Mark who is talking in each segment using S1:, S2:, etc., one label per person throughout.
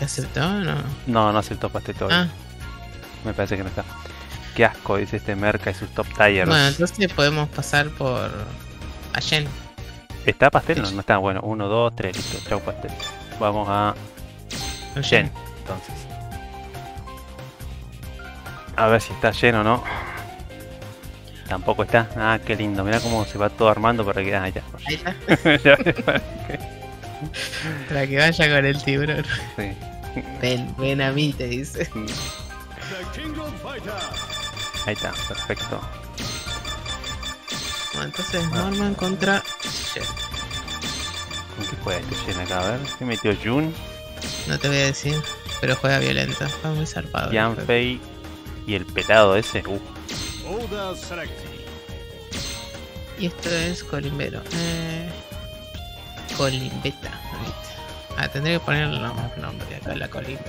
S1: ¿Te aceptó o no?
S2: No, no aceptó pastel todavía.
S1: Ah,
S2: Me parece que no está. Qué asco, dice este Merca y sus top tires.
S1: bueno, entonces podemos pasar por. a Jen.
S2: ¿Está pastel? No, no está. Bueno, uno, dos, tres, listo. Chau pastel. Vamos a
S1: A
S2: Jen, entonces. A ver si está lleno o no. Tampoco está. Ah, qué lindo. Mira cómo se va todo armando para que. Ah, ya.
S1: Ahí está.
S2: Ya,
S1: Para que vaya con el tiburón.
S2: sí.
S1: Ven, ven a mí, te dice.
S2: Ahí está, perfecto.
S1: Bueno, entonces Norman contra Jen.
S2: ¿Con qué juega este Jen acá? A ver. ¿Qué metió Jun?
S1: No te voy a decir, pero juega violento. Está muy zarpado.
S2: Yanfei y el pelado ese. Uh,
S1: Y esto es Colimbero. Eh, Colimbeta. Ah, tendría que poner el nombre, nombre acá, la Colimba.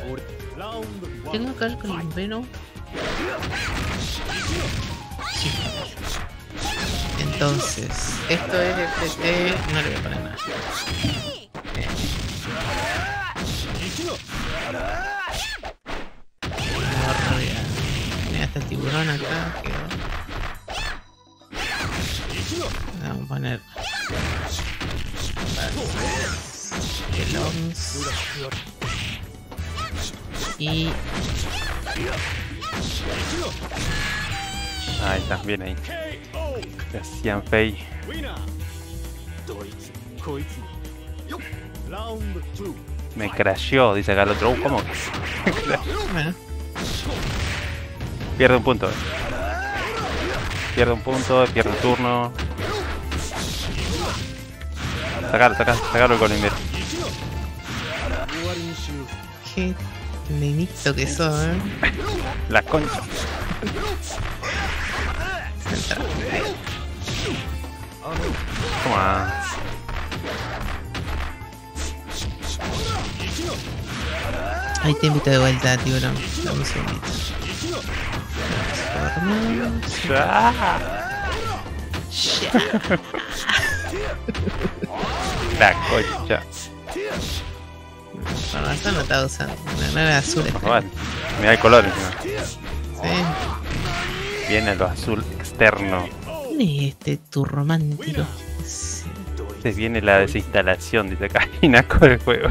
S1: Tengo acá el Colimbero. Sí. Entonces, esto es FT. No le voy a poner nada. Mira, está el tiburón acá. Quedó. Vamos a poner. Y.
S2: ahí está, bien ahí. Gracias, Yanfei. Me crasheó, dice acá el otro. Uh, ¿cómo? Pierde un punto. Pierde un punto, pierde un turno. Sacar, sacar, sacarlo con invierno.
S1: qué nenito que sos, eh.
S2: La concha. Toma.
S1: Ahí te invito de vuelta, tiburón. Dame un segundito. Transformamos.
S2: La concha.
S1: No, no, esta no estaba usando. No, era azul. Este.
S2: Mira el color encima.
S1: Sí.
S2: Viene lo azul externo.
S1: ¿Quién es este tu romántico? Sí.
S2: Entonces viene la desinstalación, dice Karina con el juego.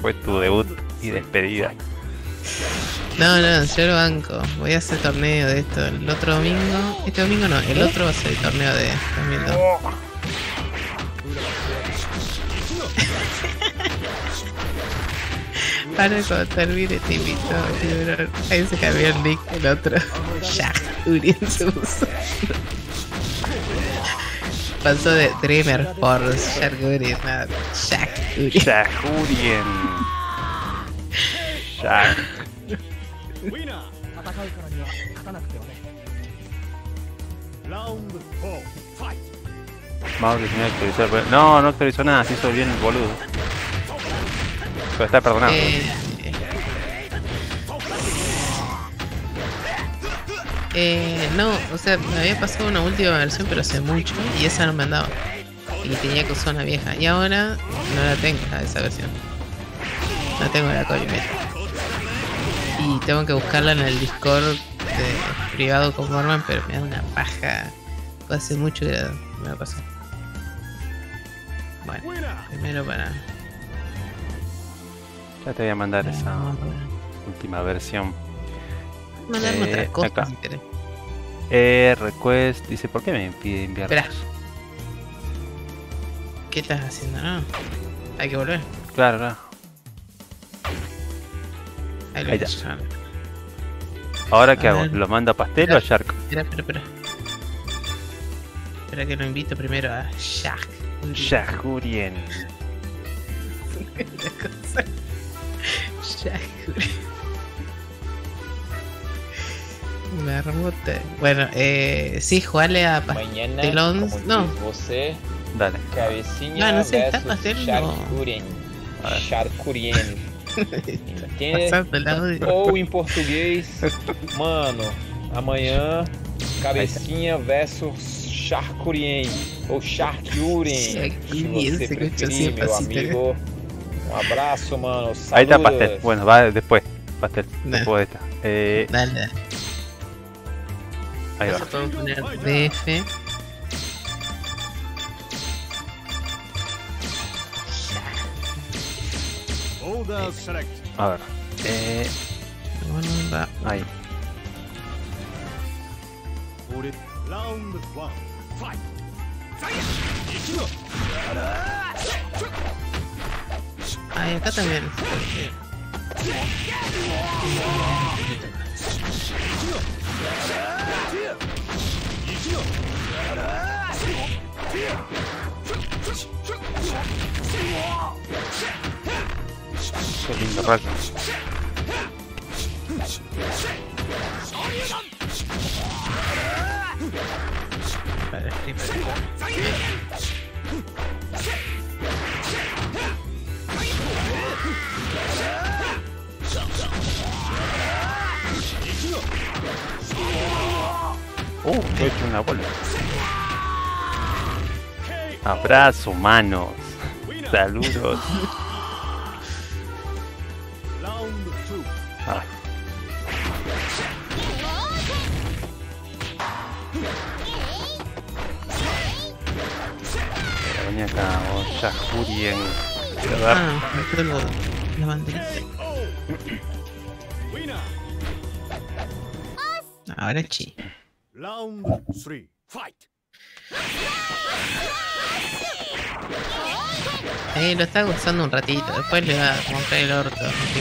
S2: Fue tu debut y despedida.
S1: No, no, yo lo banco. Voy a hacer torneo de esto el otro domingo. Este domingo no, el otro va a ser el torneo de 2002. Para cuando termine te invito, tiburón. Ahí se cambió el nick, el otro. Ya, Urien se puso. Pasó de Dreamer Force, Shark Urien, nada, Jack Urien.
S2: Shahurien. Shah. Mauro tiene que actualizar. pero- No, no actualizó nada, se hizo bien el boludo. Está perdonado.
S1: Eh, eh, no, o sea, me había pasado una última versión, pero hace mucho, y esa no me andaba. Y tenía que usar una vieja. Y ahora no la tengo, esa versión. No tengo la Colimeta. Y tengo que buscarla en el Discord de- privado con Morman, pero me da una paja. Hace mucho que me la pasó. Bueno, primero para.
S2: Ya te voy a mandar esa última versión.
S1: Mandarme
S2: Eh,
S1: otra cosa
S2: acá.
S1: si.
S2: Eh, request. Dice, ¿por qué me pide enviar?
S1: Espera. ¿Qué estás haciendo? No. Hay que volver.
S2: Claro, claro.
S1: Ahí lo
S2: está. ¿Ahora qué
S1: A
S2: hago?
S1: ver.
S2: ¿Lo mando a pastel o a Shark?
S1: Espera, espera, espera. Espera que lo invito primero a Shaq.
S2: Shahurien.
S1: La Shakur. Marmota. Bueno, eh, sí, jugarle a
S3: Mañana,
S1: Pastelón. No.
S3: Você, eh,
S2: Dale.
S3: Cabecinha,
S1: no, no sé,
S3: está
S1: pastelón.
S3: Charcurien. Entende? Ou em português, mano, amanhã, cabecinha versus Charcurien. Ou Charcurien. Se você preferir, meu amigo. Um abraço, mano.
S2: Ahí está pastel. Bueno, va después. Pastel. Después de esta. Eh,
S1: Dale, dale.
S2: ahí va.
S1: Podemos poner DF.
S2: A ver. Eh, ahí.
S4: Round one. Fight.
S1: Ay, acá también.
S2: Qué lindo rayo. Uh, he hecho una bola. Abrazo, manos. Saludos. Ah, venía acá, Yajurien. Quiero ver.
S1: Ah, me acuerdo la banderita.
S4: Winner.
S1: Ahora sí.
S4: Round three. Fight.
S1: Ahí lo está gozando un ratito, después le va a comprar el orto.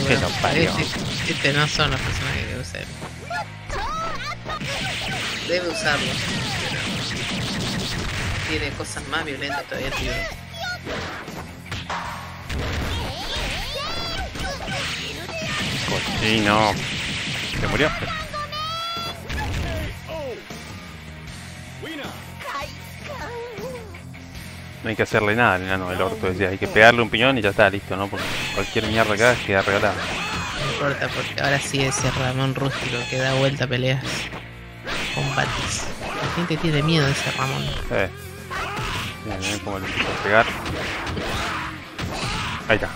S2: Que lo parió.
S1: este, este no son los personajes que debe usar. Debe usarlos. Tiene cosas más violentas todavía, tío.
S2: Cochino. ¿Se murió? No hay que hacerle nada al enano del orto. Decía, hay que pegarle un piñón y ya está, listo, ¿no? Porque cualquier mierda hagas queda regalada.
S1: No importa, porque ahora sí ese Ramón rústico que da vuelta a peleas. Combates. La gente tiene miedo de ese Ramón.
S2: Eh. Cómo le empiezo a pegar. Ahí está.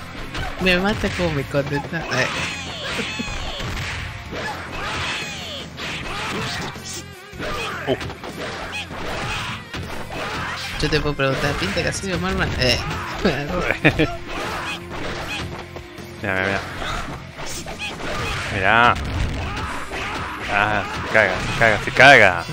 S1: Me mata como me contenta. Eh.
S2: Uh,
S1: Yo te puedo preguntar, ¿pinta Casillo Marman? Eh.
S2: mira, mira, mira. Mira. Ah, se caga, se caga, se caga.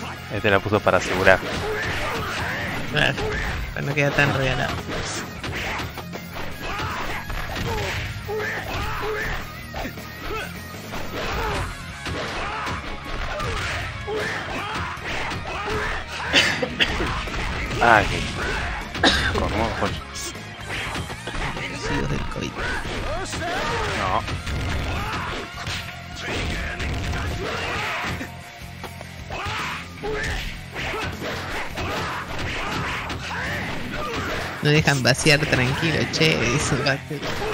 S4: Fight.
S2: Este la puso para asegurar.
S1: Claro, pues no queda tan regalado.
S2: Ay, ¿cómo?
S1: Del COVID.
S2: No.
S1: No dejan vaciar tranquilo, che, dice.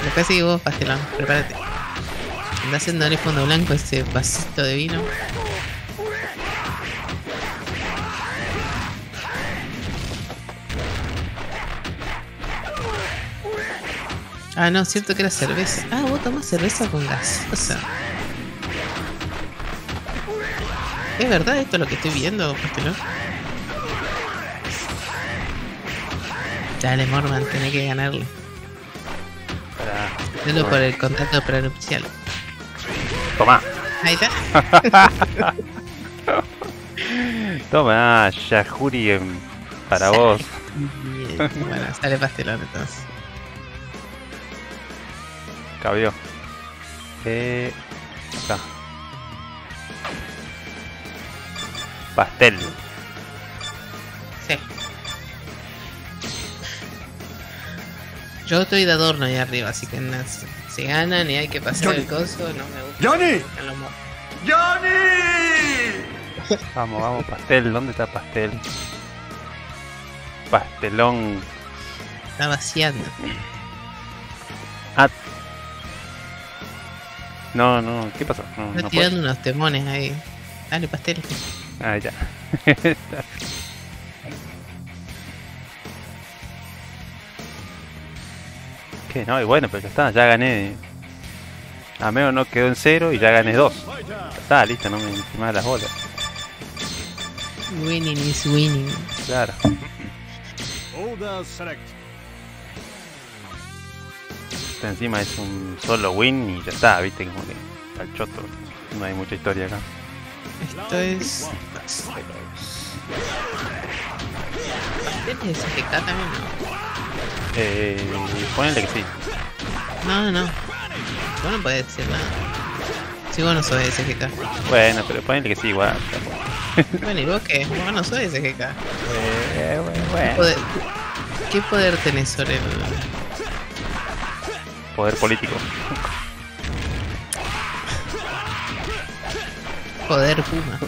S1: Después sigue vos, Pastelón, prepárate. Anda haciendo en el fondo blanco ese vasito de vino. Ah, no, cierto que era cerveza. Ah, vos tomás cerveza con gaseosa. ¿Es verdad esto lo que estoy viendo, Pastelón? Dale, Morman, tenés que ganarle.
S2: Pará.
S1: Dalo por el contrato prenupcial.
S2: Toma.
S1: Ahí está.
S2: Toma, Yajurien. Para vos.
S1: Bien. Bueno, sale pastelón entonces.
S2: Cabió. Eh. Acá. Pastel.
S1: Yo estoy de adorno ahí arriba, así que no, se, se ganan y hay que pasar el coso. No me gusta.
S4: Johnny.
S1: mo-
S2: Vamos, vamos, pastel. ¿Dónde está pastel? Pastelón.
S1: Está vaciando.
S2: Ah. No, no, ¿qué pasó? No, puedo.
S1: tirando unos temones ahí. Dale, pastel.
S2: Ah, ya. ¿Qué? No, y bueno, pero ya está, ya gané. A menos no quedó en cero y ya gané dos. Ya está, listo, no me encima las bolas.
S1: Winning is winning.
S2: Claro. Este encima es un solo win y ya está, viste, como que al choto. No hay mucha historia acá.
S1: Esto es. ¿Pasteles de SGK también?
S2: Eh, ponele que sí.
S1: No, no. Vos no podés decir nada. Si vos no sos SGK.
S2: Bueno, pero ponele que sí, igual.
S1: Bueno, ¿y vos qué? Vos no sos SGK.
S2: Eh, bueno,
S1: ¿Qué
S2: bueno.
S1: poder, ¿Qué poder tenés sobre el.?
S2: Poder político.
S1: Poder Puma.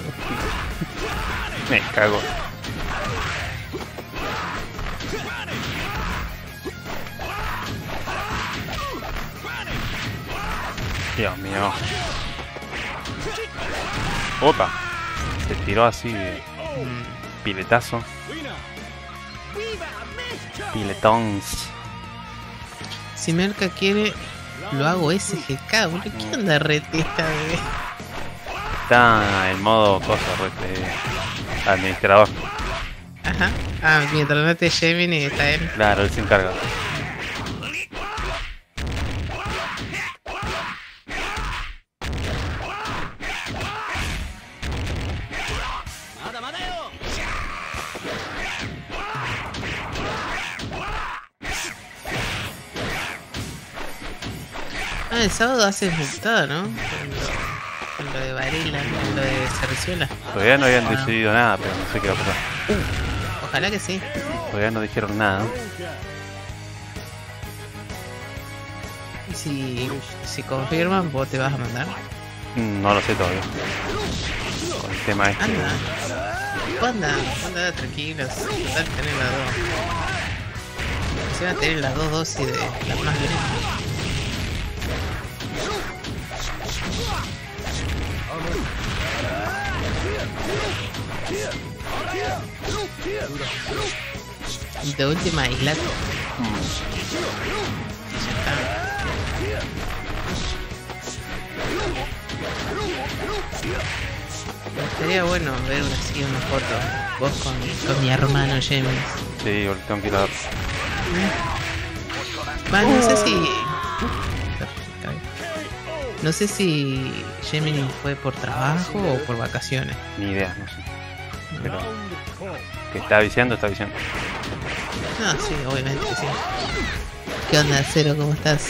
S2: Me cago. Dios mío. Opa. Se tiró así
S1: Mm,
S2: piletazo. Piletons.
S1: Si Merca quiere, lo hago SGK, boludo. ¿Qué onda rete esta bebé?
S2: Está en modo cosa, rete, administrador.
S1: Ajá. Ah, mientras no te Gemini está él.
S2: Claro, él se encarga.
S1: El sábado haces multada, ¿no? Con lo, con lo de Varela, con lo de Cerzuela.
S2: Todavía no habían
S1: Ah.
S2: decidido nada, pero no sé qué va a pasar.
S1: Ojalá que sí.
S2: Todavía no dijeron nada.
S1: Y si, si confirman, vos te vas a mandar.
S2: No lo sé todavía. Con el tema este.
S1: Anda. Anda, anda tranquilos. Total, tener las dos. Se van a tener las dos dosis de las más violentas. De última está. Estaría bueno ver así una foto. Vos con, con mi hermano James.
S2: Sí, ahorita tengo que ir a
S1: no sé si. No sé si Gemini fue por trabajo o por vacaciones.
S2: Ni idea, no sé. Pero que está viciando, está viciando.
S1: Ah, sí, obviamente, sí. ¿Qué onda, Cero? ¿Cómo estás?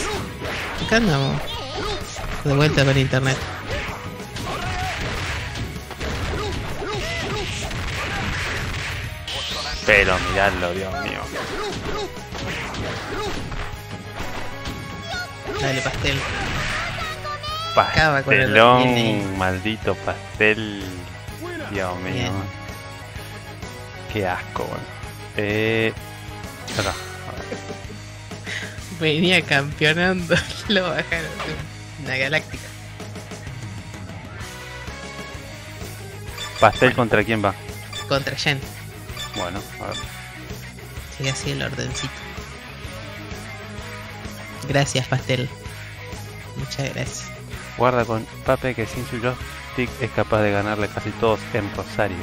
S1: Acá andamos. De vuelta con internet.
S2: Pero miradlo, Dios mío.
S1: Dale, pastel. Acaba con el
S2: Pastelón, maldito pastel. Dios mío.
S1: Bien.
S2: Qué asco, bueno. Eh. Acá. a ver.
S1: Venía campeonando. Lo bajaron de una galáctica.
S2: ¿Pastel contra quién va?
S1: Contra Jen.
S2: Bueno, a ver.
S1: Sigue así el ordencito. Gracias, pastel. Muchas gracias.
S2: Guarda con Pape que sin su joystick es capaz de ganarle casi todos en Rosario.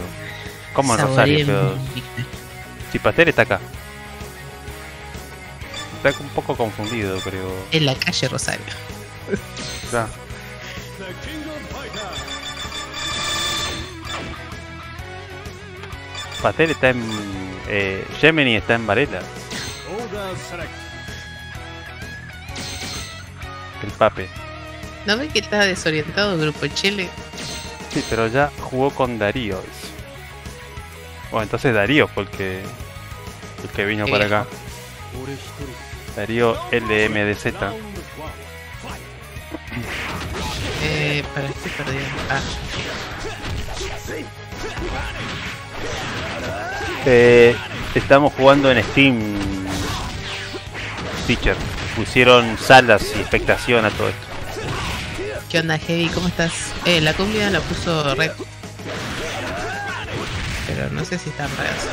S2: ¿Cómo en Rosario? Pero Pastel está acá. Está un poco confundido, creo.
S1: En la calle Rosario.
S2: Ya. Pastel está en. Eh, Gemini está en Varela. El Pape.
S1: ¿No ves que está desorientado el grupo Chile?
S2: Sí, pero ya jugó con Darío. Bueno, entonces Darío fue el que. El que vino para acá. Darío LMDZ.
S1: Eh, para estoy perdido. Ah,
S2: Eh, estamos jugando en Steam. Teacher. Pusieron salas y expectación a todo esto.
S1: ¿Qué onda, Heavy? ¿Cómo estás? Eh, la cumbia la puso Red. pero no sé si está rancio.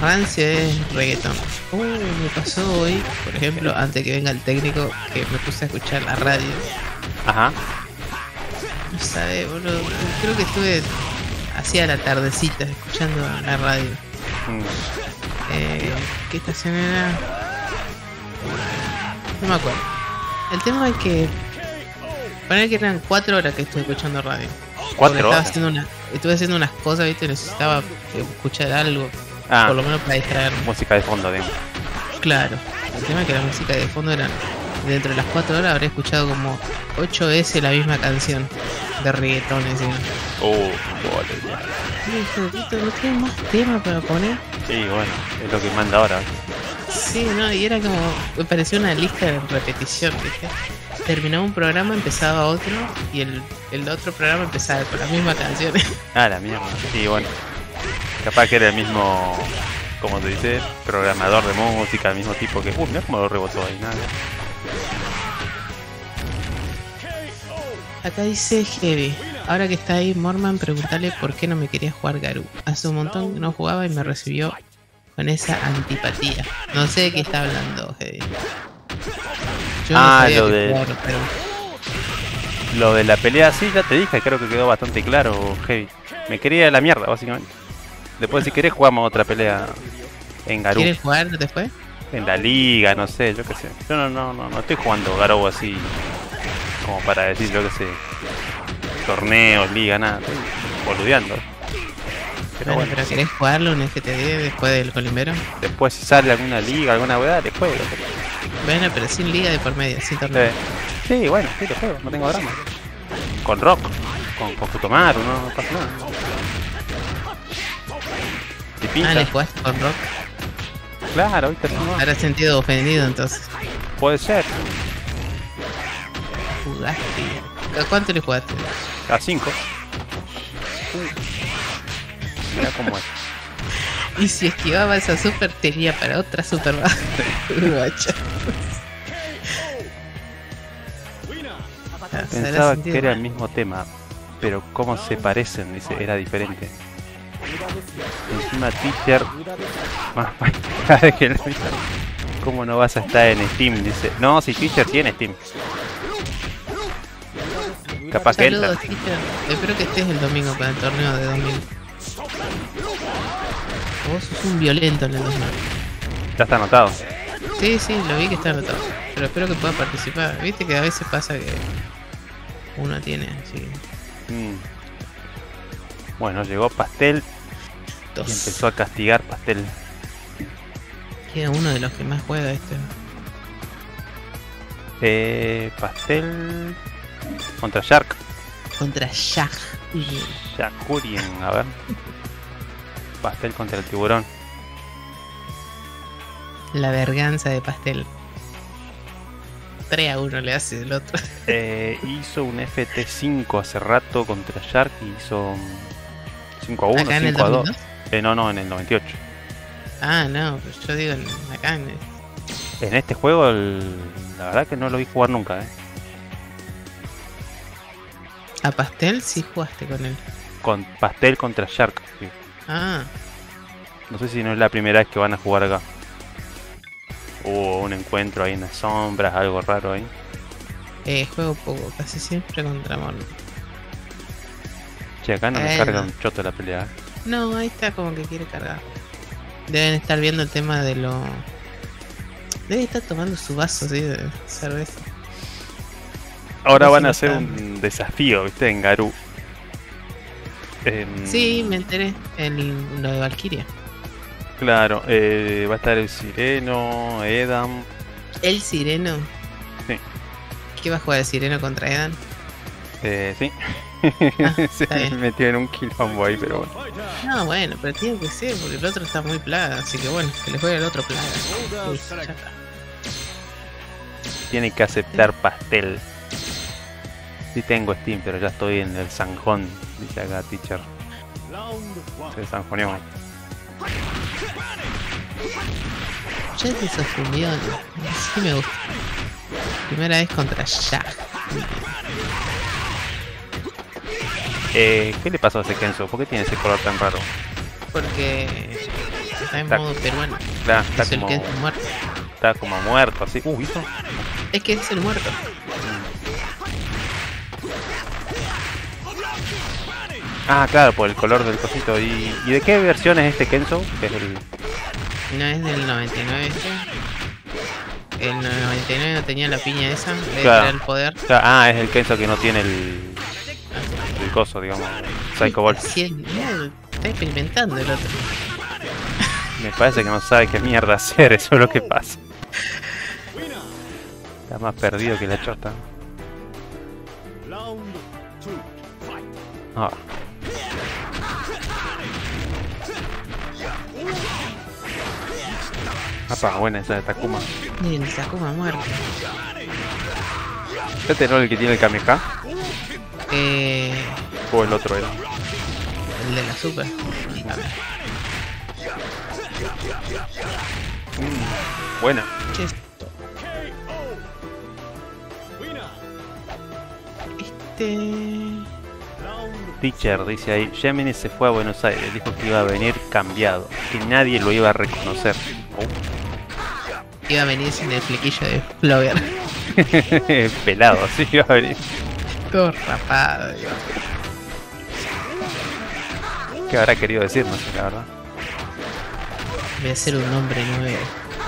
S1: Rancio es reggaetón. Uh, me pasó hoy, por ejemplo, antes que venga el técnico, que me puse a escuchar la radio.
S2: Ajá.
S1: No sabe, boludo. Creo que estuve hacía la tardecita escuchando la radio.
S2: Mm.
S1: Eh, ¿Qué estación era? No me acuerdo. El tema es que. Poner que eran cuatro horas que estuve escuchando radio.
S2: Cuatro
S1: estaba
S2: horas.
S1: haciendo una, estuve haciendo unas cosas, viste, necesitaba eh, escuchar algo,
S2: Ah,
S1: por lo menos para distraerme.
S2: música de fondo, digamos.
S1: Claro. El tema es que la música de fondo eran. Dentro de las cuatro horas habré escuchado como 8 veces la misma canción de reggaetón. Y dije, "Puta, ¿no tiene más tema para poner?
S2: Sí, bueno, es lo que manda ahora.
S1: Sí, no, y era como. Me pareció una lista de repetición, ¿viste? Terminaba un programa, empezaba otro, y el, el otro programa empezaba con las mismas canciones.
S2: Ah, la mierda. Sí, bueno. Capaz que era el mismo, como te dice, programador de música, el mismo tipo que. Uh, mira cómo lo rebotó ahí, nada.
S1: Acá dice Heavy. Ahora que está ahí, Morman, preguntarle por qué no me quería jugar Garú. Hace un montón que no jugaba y me recibió con esa antipatía. No sé de qué está hablando, Heavy. Yo
S2: Ah, lo de-
S1: pero
S2: Lo de la pelea, sí, ya te dije, creo que quedó bastante claro, Heavy. Me quería la mierda, básicamente. Después, si querés, jugamos otra pelea en Garou.
S1: ¿Quieres jugar después?
S2: En la liga, no sé, yo qué sé. Yo no, no, no, no estoy jugando Garou así, como para decir, yo qué sé, torneos, liga, nada. Estoy boludeando. Pero
S1: Bueno,
S2: bueno,
S1: pero ¿querés jugarlo un FTD después del Colimbero?
S2: después si sale alguna liga, alguna weá, juego.
S1: Bueno, pero sin liga de por medio, sin torneo.
S2: Eh, Sí, bueno, sí, le juego, no tengo drama. Con Rock, con, con Futomaru, no pasa nada. Si
S1: Ah,
S2: pinta,
S1: le jugaste con Rock.
S2: claro, viste, no,
S1: Ahora sentido ofendido entonces.
S2: puede ser.
S1: Jugaste. ¿A cuánto le jugaste?
S2: A 5. Mira cómo es.
S1: Y si esquivaba esa super tenía para otra super baja. Guacha. Ah, ¿se habrá
S2: Pensaba que era el mismo tema, pero cómo se parecen, dice, era diferente. Encima teacher más cara que mía. ¿Cómo no vas a estar en Steam? Dice, no, si teacher tiene Steam. Capaz que
S1: Saludos,
S2: entra.
S1: teacher. Espero que estés el domingo para el torneo de domingo. Vos sos un violento en el 2000.
S2: Ya está anotado.
S1: Sí, sí, lo vi que está anotado. Pero espero que pueda participar. Viste que a veces pasa que uno tiene así
S2: Mm. Bueno, llegó Pastel y
S1: dos.
S2: empezó a castigar Pastel.
S1: Queda uno de los que más juega este.
S2: Eh, pastel contra Shark.
S1: Contra Shaq.
S2: Shakurien, a ver. Pastel contra el tiburón.
S1: La verganza de pastel. 3 a 1 le hace el otro.
S2: Eh, hizo un FT5 hace rato contra Shark y hizo un 5 a 1,
S1: Acá en el
S2: 5 a 2.
S1: 2002.
S2: Eh, no, no, en el 98.
S1: Ah, no, pues yo digo en- acá en el-
S2: En este juego, el- la verdad que no lo vi jugar nunca. Eh.
S1: A pastel sí jugaste con él.
S2: Con Pastel contra Shark. sí.
S1: Ah,
S2: No sé si no es la primera vez que van a jugar acá. Hubo un encuentro ahí en las sombras, algo raro ahí.
S1: eh, juego poco, casi siempre contra Mon.
S2: Che, acá no me carga
S1: no.
S2: un choto la pelea. eh.
S1: No, ahí está como que quiere cargar. Deben estar viendo el tema de lo. Debe estar tomando su vaso así de cerveza.
S2: Ahora
S1: No
S2: van a hacer un desafío, ¿viste? En Garú. Em,
S1: Sí, me enteré. En lo de Valkyria.
S2: Claro, eh, va a estar el Sireno, Edam.
S1: El Sireno.
S2: Sí.
S1: ¿Qué va a jugar el Sireno contra Edan?
S2: Eh, sí.
S1: Ah,
S2: Se
S1: bien.
S2: metió en un quilombo ahí, pero bueno.
S1: No, bueno, pero tiene que ser, porque el otro está muy plaga, así que bueno, que le juegue el otro plaga.
S2: Tiene que aceptar pastel. Sí tengo Steam, pero ya estoy en el Sanjón, teacher.
S4: Round one.
S2: Se sanjoneó.
S1: Ya es desafundión. Sí me gusta. Primera vez contra Jack.
S2: Eh, ¿Qué le pasó a ese Kenzo? ¿Por qué tiene ese color tan raro?
S1: porque está en
S2: Está-
S1: modo peruano.
S2: Claro, está
S1: es el
S2: como,
S1: que es muerto.
S2: está como muerto, así. Uh, ¿viste?
S1: Es que es el muerto.
S2: Ah, claro, por el color del cosito. ¿Y, y de qué versión es este Kenzo? Que es el...
S1: No es del 99 este. El 99 no tenía la piña esa
S2: Claro.
S1: el poder.
S2: ah, es el Kenzo que no tiene el, el coso, digamos. Psycho Ball.
S1: No, está experimentando el otro.
S2: Me parece que no sabe qué mierda hacer, eso es lo que pasa. Está más perdido que la chota.
S4: Two.
S2: Apa, buena esa de Takuma.
S1: Y el Sakuma muerto.
S2: ¿Este no es el que tiene el Kameha?
S1: Eh,
S2: ¿O el otro era?
S1: el de la super. A ver,
S2: Buena.
S1: ¿qué es esto? Este.
S2: Teacher dice ahí, Gemini se fue a Buenos Aires, dijo que iba a venir cambiado, que nadie lo iba a reconocer.
S1: Iba a venir sin el flequillo de Flower.
S2: Oh, Pelado, así iba a venir.
S1: Todo rapado, digo.
S2: ¿Qué habrá querido decir? No sé, la verdad.
S1: Voy a ser un hombre nuevo.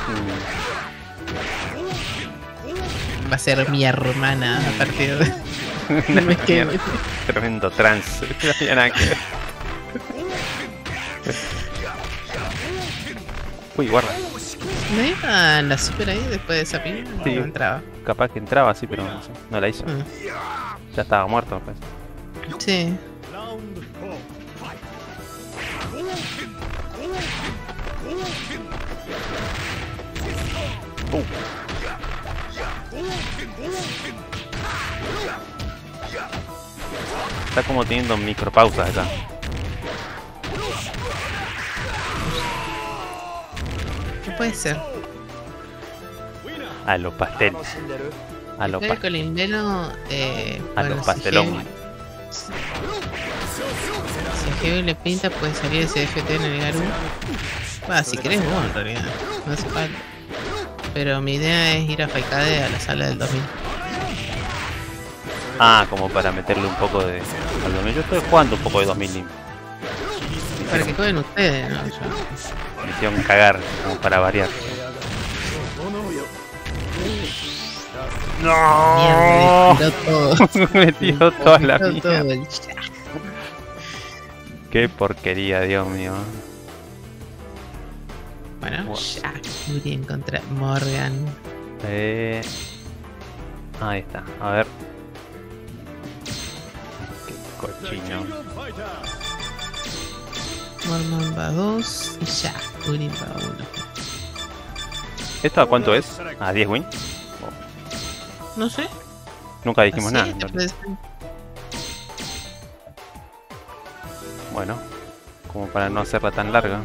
S2: Mm,
S1: Va a ser mi hermana a partir de. del mes que viene.
S2: Tremendo trans. No. Uy, guarda.
S1: ¿No iba la super ahí después de esa piña?
S2: Sí.
S1: No entraba.
S2: Capaz que entraba así, pero no, sé, no la hizo.
S1: Mm,
S2: Ya estaba muerto, parece.
S1: Sí.
S2: Uh. Está como teniendo micropausas acá.
S1: Puede ser?
S2: A los pasteles. A los pasteles.
S1: Eh,
S2: A
S1: bueno,
S2: los
S1: si
S2: pastelón.
S1: Heavy- Si Heavy le pinta, puede salir ese FT en el Garu. Va, si querés vos en realidad. No hace falta. Pero mi idea es ir a Faikade a la sala del 2000.
S2: Ah, como para meterle un poco de. al 2000. Yo estoy jugando un poco de 2000 limpio.
S1: Para que jueguen ustedes, ¿no? Yo-
S2: Me hicieron cagar, como para variar.
S1: Todo.
S2: Me tiró toda la
S1: Tiró
S2: mierda.
S1: todo el chat.
S2: Qué porquería, Dios mío.
S1: Bueno. Jack Fury contra Morgan.
S2: Eh... Ahí está, a ver. Qué cochino.
S1: Mormon va 2 y Jack Fury va 1.
S2: ¿Esto a cuánto es? ¿A 10 win?
S1: No sé.
S2: Nunca dijimos
S1: así
S2: nada. Bueno, como para no hacerla tan larga.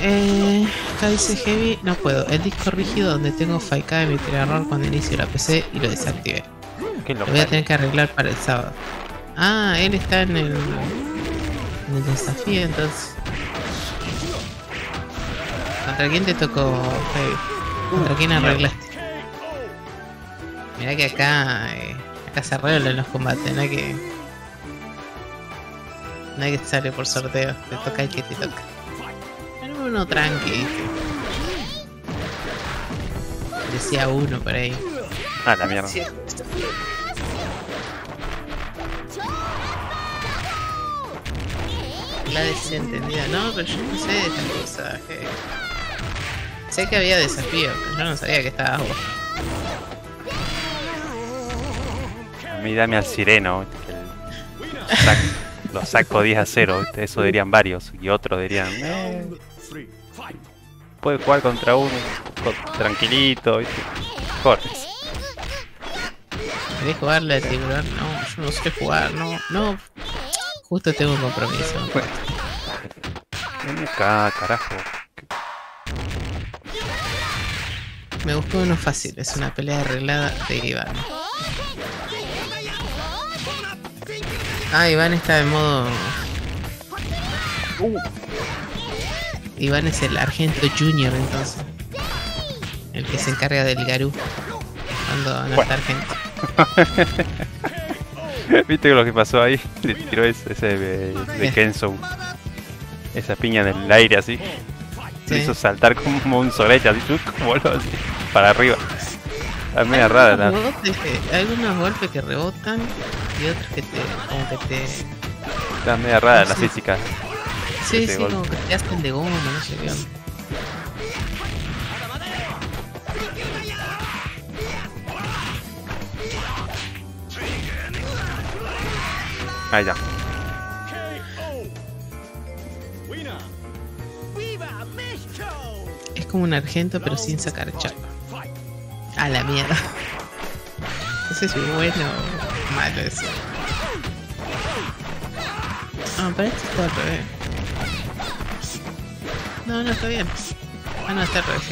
S1: Eh, acá dice Heavy, no puedo. El disco rígido donde tengo FAICA de mi error cuando inicio la PC y lo desactivé. Lo voy a tener que arreglar para el sábado. Ah, él está en el, en el desafío entonces. ¿Contra quién te tocó, Heavy? ¿Contra quién arreglaste? Mirá que acá, eh, acá se arreglan los combates, no hay que. No hay que sale por sorteo, te toca el que te toca. Pero uno tranqui. Decía uno por ahí.
S2: Ah, la mierda.
S1: La desentendida, no, pero yo no sé de estas cosas. que- Sé que había desafío, pero yo no sabía que estabas vos.
S2: A mí dame al sireno. Que sac- lo saco 10 a 0. ¿viste? Eso dirían varios. Y otros dirían, eh, puede jugar contra uno tranquilito. Corres.
S1: ¿Querés jugarle al tiburón? No, yo no sé jugar, no, no. Justo tengo un compromiso.
S2: Ven acá, carajo.
S1: Me gustó uno fácil, es una pelea arreglada de Iván. Ah, Iván está de modo... Uh. Iván es el Argento Junior entonces. El que se encarga del Garú. Cuando no
S2: bueno.
S1: está Argento.
S2: ¿Viste lo que pasó ahí? Le tiró ese, ese de, de. Kenzo. Esa piña en el aire así. Se
S1: Sí.
S2: hizo saltar como un solete así, así, para arriba. Está media rara la.
S1: Rebotes que- Hay algunos golpes que rebotan y otros que te. como que te.
S2: Está media rara la
S1: Sí.
S2: física.
S1: Sí, sí,
S2: golpe.
S1: como que te hacen de goma, no sé qué
S2: Ahí ya.
S1: Es como un argento pero sin sacar chapa. A la mierda. No sé si es bueno o malo eso. Ah, pero esto está al revés. No, no está bien. Ah, no, está al revés.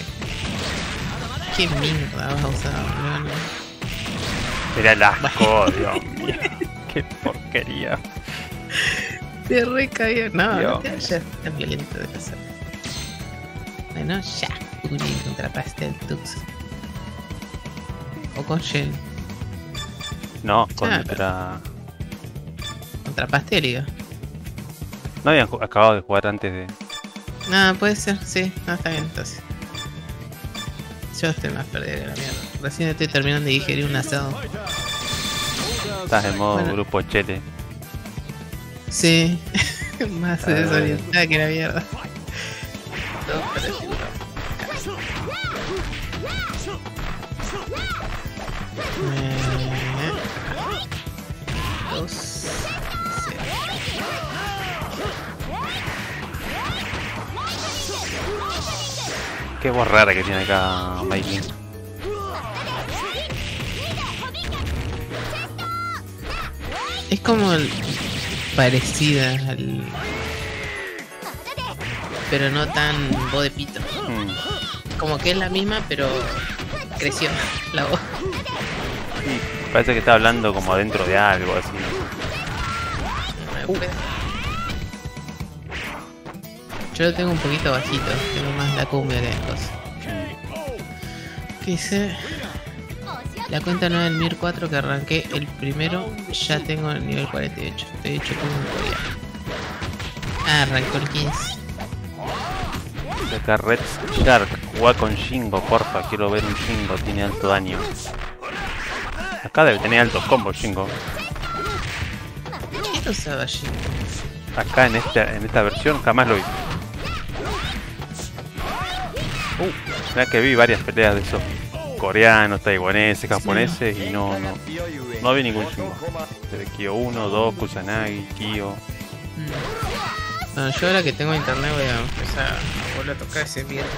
S1: Qué mierda vas a usar, boludo.
S2: Era el asco, Dios mío. Qué porquería.
S1: Te recaía. No, no te vayas tan violento de pasar. Bueno, ya. Uri contra Pastel Tux. O con Shen.
S2: No, contra.
S1: Contra Pastel, digo.
S2: No habían acabado de jugar antes de.
S1: No, puede ser, sí. No, está bien, entonces. Yo estoy más perdido que la mierda. Recién estoy terminando de digerir un asado.
S2: Estás en modo
S1: Bueno.
S2: grupo chele.
S1: Sí. más
S2: Ah.
S1: desorientada que la mierda. Eh, Dos. cero.
S2: Qué voz rara que tiene acá Mikey.
S1: Es como parecida al. Pero no tan voz de pito.
S2: Mm.
S1: Como que es la misma, pero creció la voz.
S2: Sí, parece que está hablando como dentro de algo así.
S1: Yo lo tengo un poquito bajito, tengo más la cumbia que cosa. ¿Qué dice? La cuenta nueva del Mir 4 que arranqué el primero, ya tengo el nivel 48. Estoy hecho como un coreano. Ah, arrancó el 15.
S2: Acá Red Shark, jugá con Shingo, porfa, quiero ver un Shingo, tiene alto daño. Acá debe tener altos combos Shingo.
S1: ¿Quién usaba allí?
S2: Acá en esta, en esta versión jamás lo vi. Uh, que vi varias peleas de esos coreanos, taiwaneses, japoneses y no, no, no vi ningún Shingo. Desde Kyo 1, 2, Kusanagi, Kyo.
S1: Mm. No, yo ahora que tengo internet voy a empezar a volver a tocar ese mierda.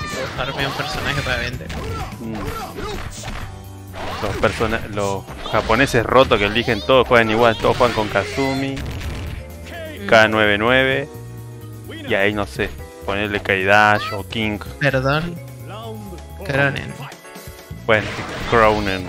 S1: Si puedo farmear un personaje para vender.
S2: Mm. Los, persona los japoneses rotos que eligen todos juegan igual, todos juegan con Kazumi, K99 y ahí no sé, ponerle Kaidash o King,
S1: Perdón. Cronen.
S2: bueno, Cronen.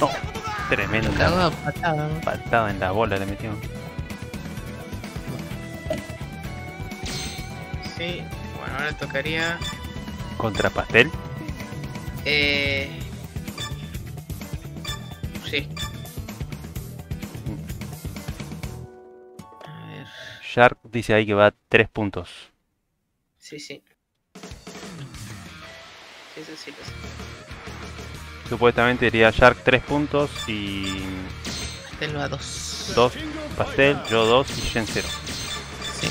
S2: No,
S1: a patada. ¿no?
S2: patada en la bola le metió.
S1: Sí, bueno, ahora tocaría.
S2: Contra Pastel.
S1: Eh... Sí. A ver,
S2: Shark dice ahí que va a 3 puntos.
S1: sí, sí. Eso sí lo sé.
S2: Supuestamente iría Shark 3 puntos y
S1: Pastel va a 2.
S2: 2 Pastel, yo 2 y Shen 0.
S1: Sí.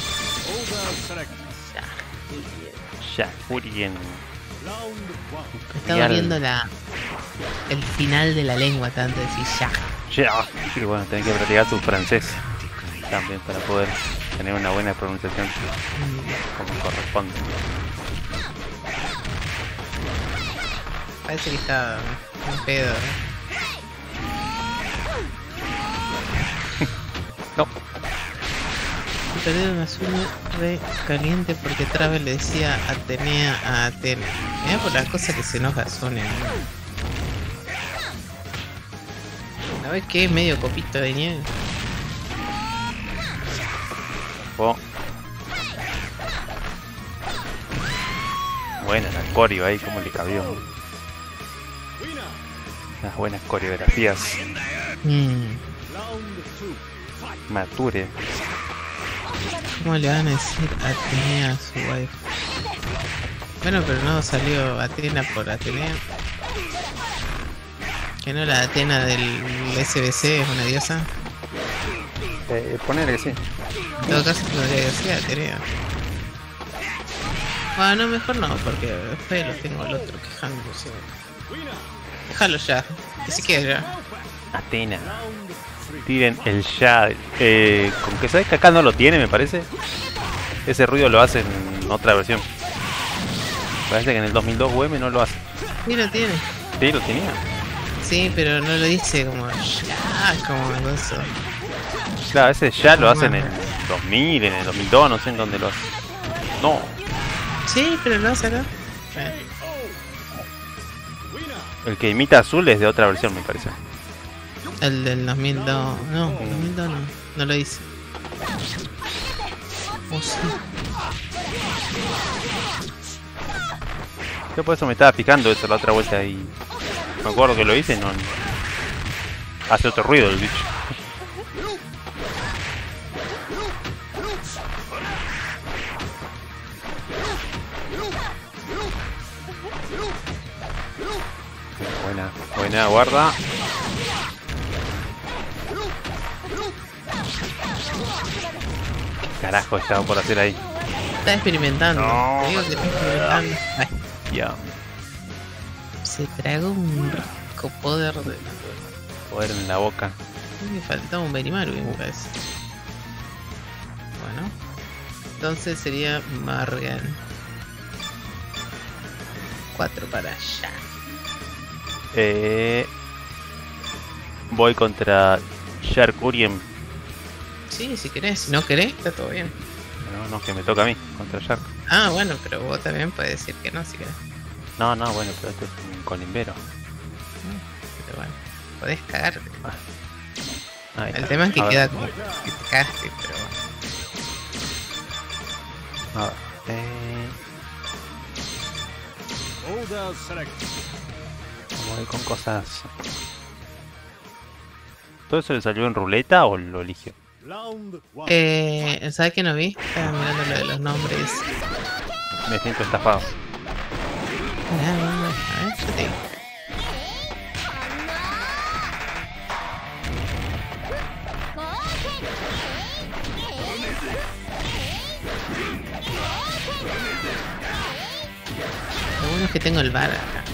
S1: Ya, está
S2: Genial.
S1: doliendo la... el final de la lengua tanto decir ya.
S2: Ya. Y bueno, tenés que practicar tu francés también para poder tener una buena pronunciación como corresponde.
S1: Parece que está un pedo.
S2: No.
S1: Perdieron a Azul re caliente porque Travel le decía Atenea a Atena. Mira por las cosas que se enoja Azune. ¿No ves que es medio copito de nieve?
S2: Oh. Buena la coreo ahí, como le cabió. Las buenas coreografías.
S1: Mm.
S2: Mature.
S1: ¿Cómo le van a decir Atenea a su wife? Bueno, pero no salió Atena por Atenea. Que no la Atena del SBC es una diosa.
S2: Eh, ponele que sí.
S1: En todo caso que ser Atenea. Bueno, mejor no, porque después lo tengo al otro quejándose. Déjalo ya, ni siquiera.
S2: Atena. Tiren el ya. Eh, con que sabes que acá no lo tiene, me parece. Ese ruido lo hace en otra versión. Parece que en el 2002 UM no lo hace.
S1: Sí lo tiene.
S2: Sí, lo tenía.
S1: Sí, pero no lo dice como ya, como eso.
S2: Claro, ese ya lo hace en el 2000, en el 2002, no sé en dónde lo hace. No,
S1: Sí, pero lo hace acá.
S2: El que imita azul es de otra versión, me parece.
S1: El del 2002. No, 2002 no. No lo dice. Oh.
S2: Yo por eso me estaba picando eso la otra vuelta y me acuerdo que lo hice no hace otro ruido el bicho. Buena, buena, guarda. Carajo, estaba por hacer ahí.
S1: Está experimentando.
S2: No.
S1: Te digo que está experimentando. Ay,
S2: Ya,
S1: se tragó un rico poder de.
S2: poder en la boca.
S1: Me faltaba un Benimaru, me parece. Bueno. Entonces sería Margan. 4 para allá.
S2: Eh, voy contra Shark Urien.
S1: Sí, si querés. Si no querés, está todo bien.
S2: No, no, que me toca a mí, contra Shark.
S1: Ah, bueno, pero vos también puedes decir que no si querés.
S2: No, no, bueno, pero este es un colimbero.
S1: Pero bueno, podés cagarte.
S2: Ahí
S1: El tema es que
S2: A ver,
S1: queda como que te cagaste, pero bueno.
S2: a ver, eh, vamos a ir con cosas. ¿Todo eso le salió en ruleta o lo eligió?
S1: Eh, ¿Sabes qué no vi? Estaba mirando lo de los nombres.
S2: Me siento estafado.
S1: A ver, yo te digo. Lo bueno es que tengo el bar acá.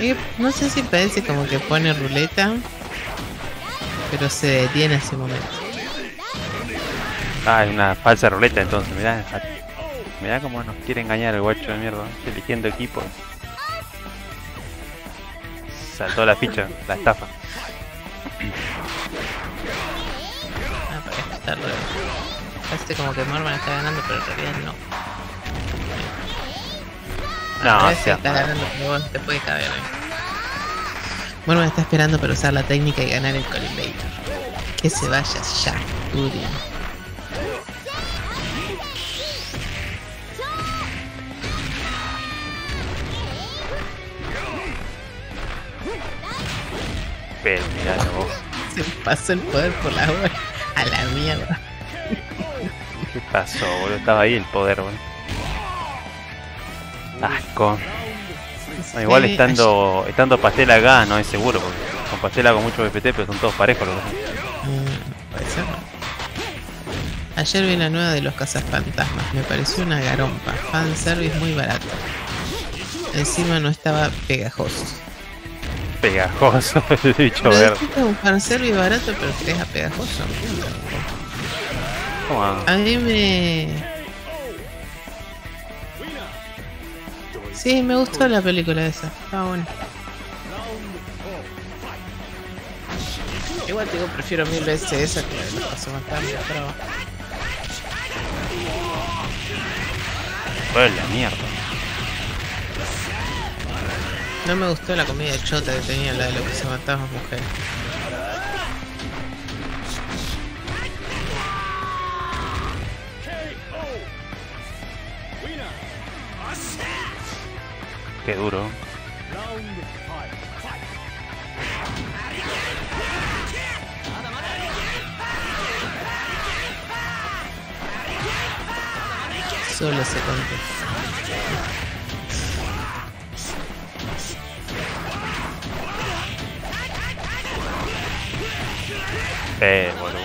S1: Y no sé si parece como que pone ruleta, pero se detiene ese momento.
S2: Ah, es una falsa ruleta entonces, mirá. Mirá cómo nos quiere engañar el guacho de mierda. Eligiendo equipos. Saltó la ficha, la estafa.
S1: Ah, para. Parece como que Morvan está ganando, pero en realidad no.
S2: No, o sea,
S1: está ganando, bueno, te puede caber. eh. Morvan está esperando para usar la técnica y ganar el Colimbator. Que se vaya ya, Urian.
S2: pero mirá vos.
S1: Se pasó el poder por la bola. A la mierda.
S2: ¿Qué pasó, boludo? Estaba ahí el poder, boludo. Asco. No, igual
S1: Sí,
S2: estando estando pastel acá no es seguro, porque con pastel hago mucho BPT, pero son todos parejos los dos.
S1: Mm. Ayer vi la nueva de los cazafantasmas. Me pareció una garompa. Fanservice muy barato. Encima no estaba pegajoso.
S2: Pegajoso el bicho verde.
S1: un fanservice barato, pero que es pegajoso.
S2: Toma.
S1: A mí me. Sí, me gustó la película esa. Está bueno. Igual te digo, prefiero mil veces esa que los cazafantasmas, pero.
S2: Fue la mierda.
S1: No me gustó la comida chota que tenía la de los cazafantasmas mujeres.
S2: Qué duro.
S1: Solo se contó.
S2: Eh, boludo.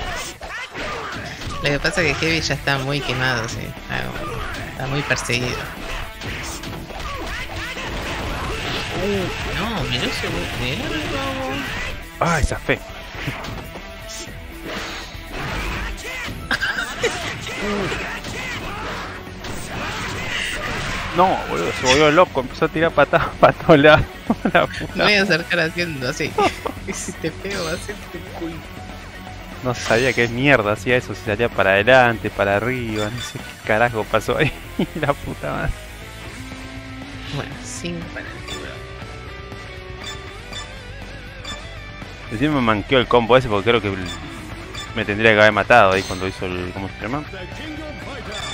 S1: Lo que pasa es que Heavy ya está muy quemado, sí. Está muy perseguido. No, mirá ese mirá, no.
S2: Ah, esa fe. No, boludo, se volvió loco, empezó a tirar patadas para todos lados. La
S1: Me voy a acercar haciendo así. y si te pego, va a ser que te culo.
S2: No sabía qué mierda hacía eso, si salía para adelante, para arriba, no sé qué carajo pasó ahí. La puta madre.
S1: Bueno, 5 para
S2: Encima me manqueó el combo ese porque creo que me tendría que haber matado ahí cuando hizo el. ¿Cómo se llama?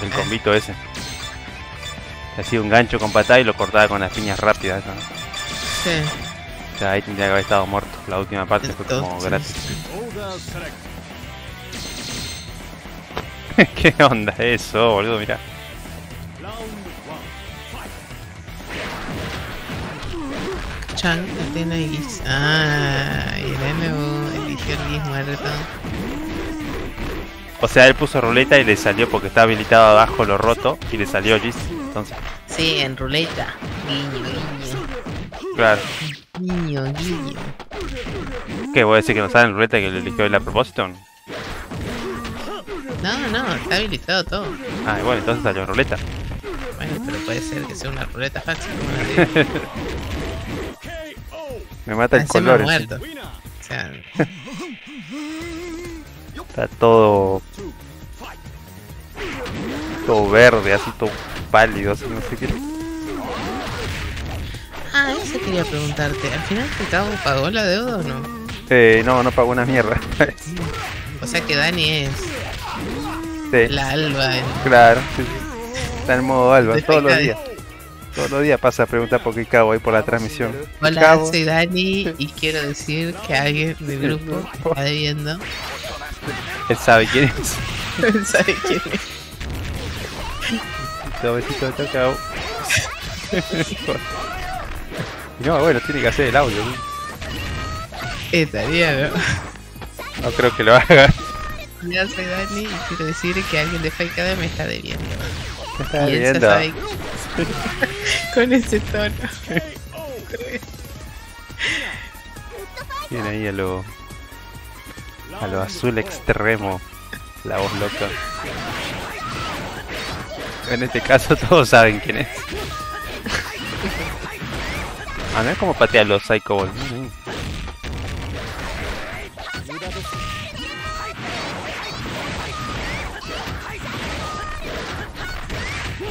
S2: El combito ese. Hacía un gancho con patada y lo cortaba con las piñas rápidas. ¿no?
S1: Sí.
S2: O sea, ahí tendría que haber estado muerto. La última parte fue como gratis. ¿Qué onda eso, boludo? Mira.
S1: Chan, Atena y Giz. Ah, y el nuevo eligió el Giz muerto.
S2: O sea, él puso ruleta y le salió porque estaba habilitado abajo lo roto y le salió Giz. Entonces,
S1: Sí, en ruleta. Guiño,
S2: claro.
S1: guiño. Guiño, guiño.
S2: ¿Qué? ¿Voy a decir que no sale en ruleta que lo eligió él a propósito?
S1: No, no, está habilitado todo.
S2: Ah, bueno, entonces salió en ruleta.
S1: Bueno, pero puede ser que sea una ruleta de-
S2: Me mata el
S1: Encima
S2: color. ese.
S1: muerto.
S4: Winner.
S1: O sea,
S2: Está todo. Todo verde, así todo pálido, así no sé qué.
S1: ah, eso quería preguntarte. ¿Al final el cabo pagó la deuda o no?
S2: Eh, no, no pagó una mierda.
S1: O sea que Dani es
S2: sí,
S1: la alba en...
S2: claro. sí, sí. Está en modo alba, todos los
S1: pecado.
S2: días. Todos los días pasa a preguntar por qué cago ahí por la transmisión.
S1: Hola,
S2: Cabo.
S1: soy Dani y quiero decir que alguien del grupo está viendo.
S2: Él sabe quién es.
S1: ¿Sabe quién es?
S2: Todo besito de cacao. no, bueno, tiene que hacer el audio. ¿no?
S1: Estaría, ¿no?
S2: No creo que lo haga.
S1: Hola, soy Dani y quiero decir que alguien de Faikada me está debiendo.
S2: Está
S1: y con ese tono.
S2: Tiene ahí a lo. a lo azul extremo. La voz loca. En este caso todos saben quién es. A ver cómo patea los Psycho.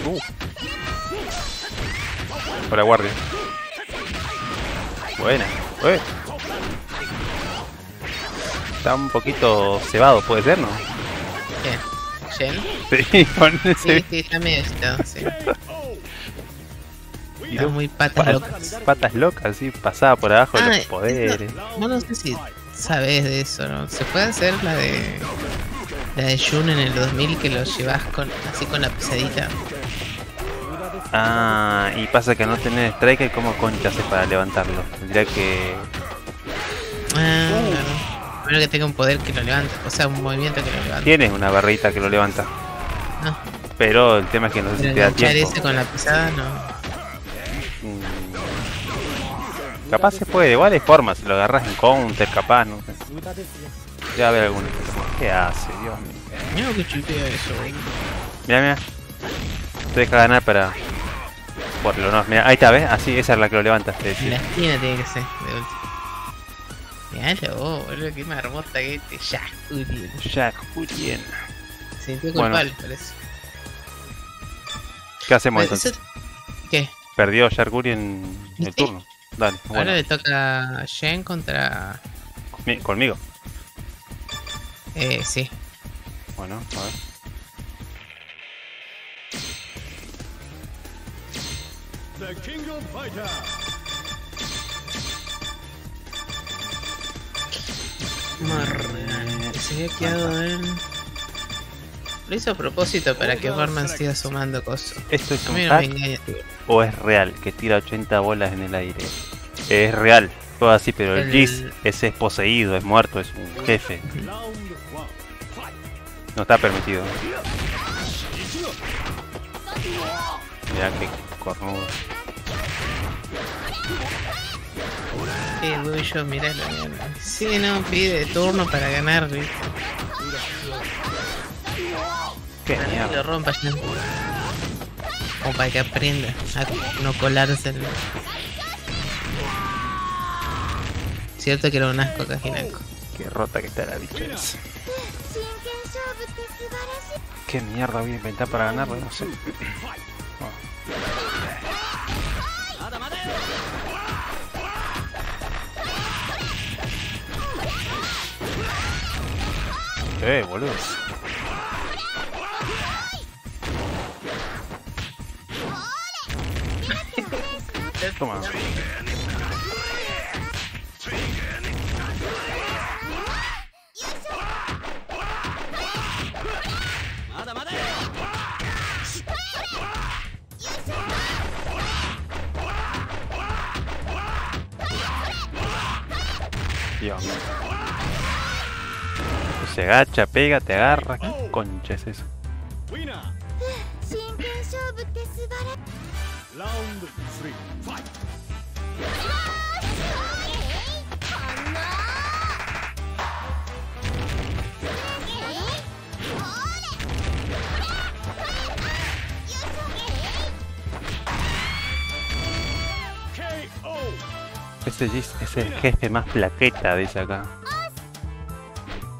S2: Uh. Hola guardia. Buena. Eh. Está un poquito cebado, puede ser, ¿no?
S1: ¿Jen?
S2: Sí, con
S1: Sí,
S2: ese
S1: sí, está medio agitado, sí. Está muy patas
S2: pa-
S1: locas.
S2: patas locas, así, pasaba por abajo de
S1: Ah,
S2: los poderes.
S1: No, no sé si sabes de eso, ¿no? Se puede hacer la de la de Jun en el 2000 que lo llevas con así con la pesadita.
S2: Ah, y pasa que no tenés striker, ¿cómo concha hace para levantarlo? Tendría que.
S1: Ah, claro. Primero que tenga un poder que lo levante, o sea, un movimiento que lo levante.
S2: Tienes una barrita que lo levanta.
S1: No,
S2: Pero el tema es que no
S1: pero
S2: te da tiempo.
S1: ese con la pesada no.
S2: Mm. Capaz se puede, igual hay formas, si lo agarras en counter, capaz, no sé. Debe haber algún ¿Qué hace, Dios mío?
S1: Mira que eso.
S2: Mira, mira. Te deja ganar para. Por el honor. Mira, ahí está, ¿ves? Así, esa es la que lo levantas, te
S1: En la esquina tiene que ser, de última. Miralo vos, boludo, qué marmota que este. Ya, Uriel.
S2: Jack Julien.
S1: Se sintió
S2: Bueno.
S1: culpable, parece.
S2: ¿Qué hacemos
S1: Pero
S2: entonces?
S1: eso- ¿Qué?
S2: Perdió Jarkuri en el
S1: ¿Viste?
S2: turno. Dale,
S1: Ahora
S2: bueno,
S1: le toca a Shen contra.
S2: conmi- conmigo.
S1: Eh, sí.
S2: Bueno, a ver.
S4: The King of Fighters.
S1: Que se había quedado en. Lo hizo a propósito para que Barman siga sumando cosas.
S2: Esto es
S1: A
S2: un
S1: no
S2: hack o es real, que tira 80 bolas en el aire. Es real, todo así, pero el
S1: El-
S2: Giz, ese es poseído, es muerto, es un jefe. No está permitido. Mirá que cornudo.
S1: Sí, voy yo, miralo, miralo. Sí, no, pide turno para ganar, ¿viste?
S2: Qué
S1: Para que
S2: mierda.
S1: lo rompa ya. Como para que aprenda a no colarse en Cierto que era un asco Kajinako.
S2: Qué rota que está la bicha esa. ¿Qué mierda voy a inventar para ganarlo? No sé. 에이 원래 잠깐만 Dios mío. Se agacha, pega, te agarra. ¿Qué concha es eso?
S4: Round 3, fight!
S2: Ese es el jefe más plaqueta, dice acá.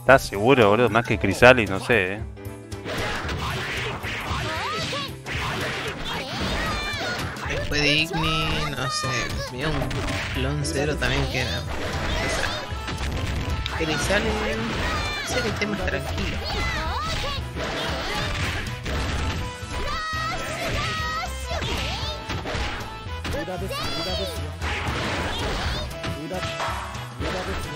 S2: ¿Estás seguro, boludo? Más que Crisali, no sé, eh.
S1: Después de Igni, no sé, había un clon cero también que era. Le sale. Sé que esté más tranquilo.
S2: 無駄無
S1: 駄ですね。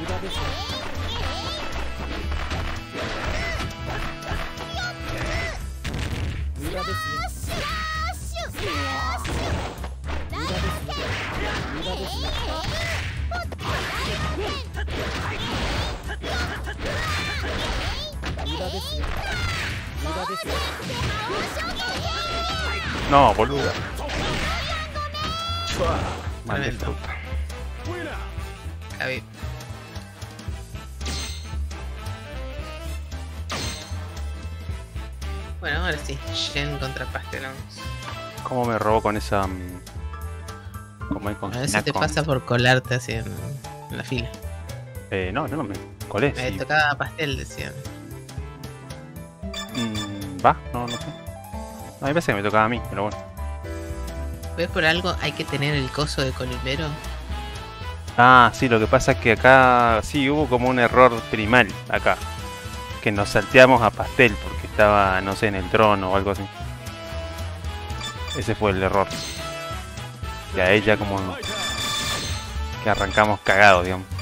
S1: 無駄ですね。無駄ですね。無駄ですね。無駄ですね。
S2: De
S1: Tremendo.
S2: fruta.
S4: Winner.
S1: Javi. Bueno, ahora sí, Shen contra Pastelón.
S2: ¿Cómo me robó con esa. mm, Como con
S1: A veces te pasa por colarte así en, en la fila.
S2: Eh, no, no me colé.
S1: Me
S2: sí.
S1: tocaba pastel, decían.
S2: ¿Va? No, no sé. No, hay veces que me tocaba a mí, pero bueno.
S1: ¿Ves por algo hay que tener el coso de colimbero?
S2: Ah, sí, lo que pasa es que acá sí hubo como un error primal acá. Que nos salteamos a pastel porque estaba, no sé, en el trono o algo así. Ese fue el error. Y a ella como que arrancamos cagados, digamos.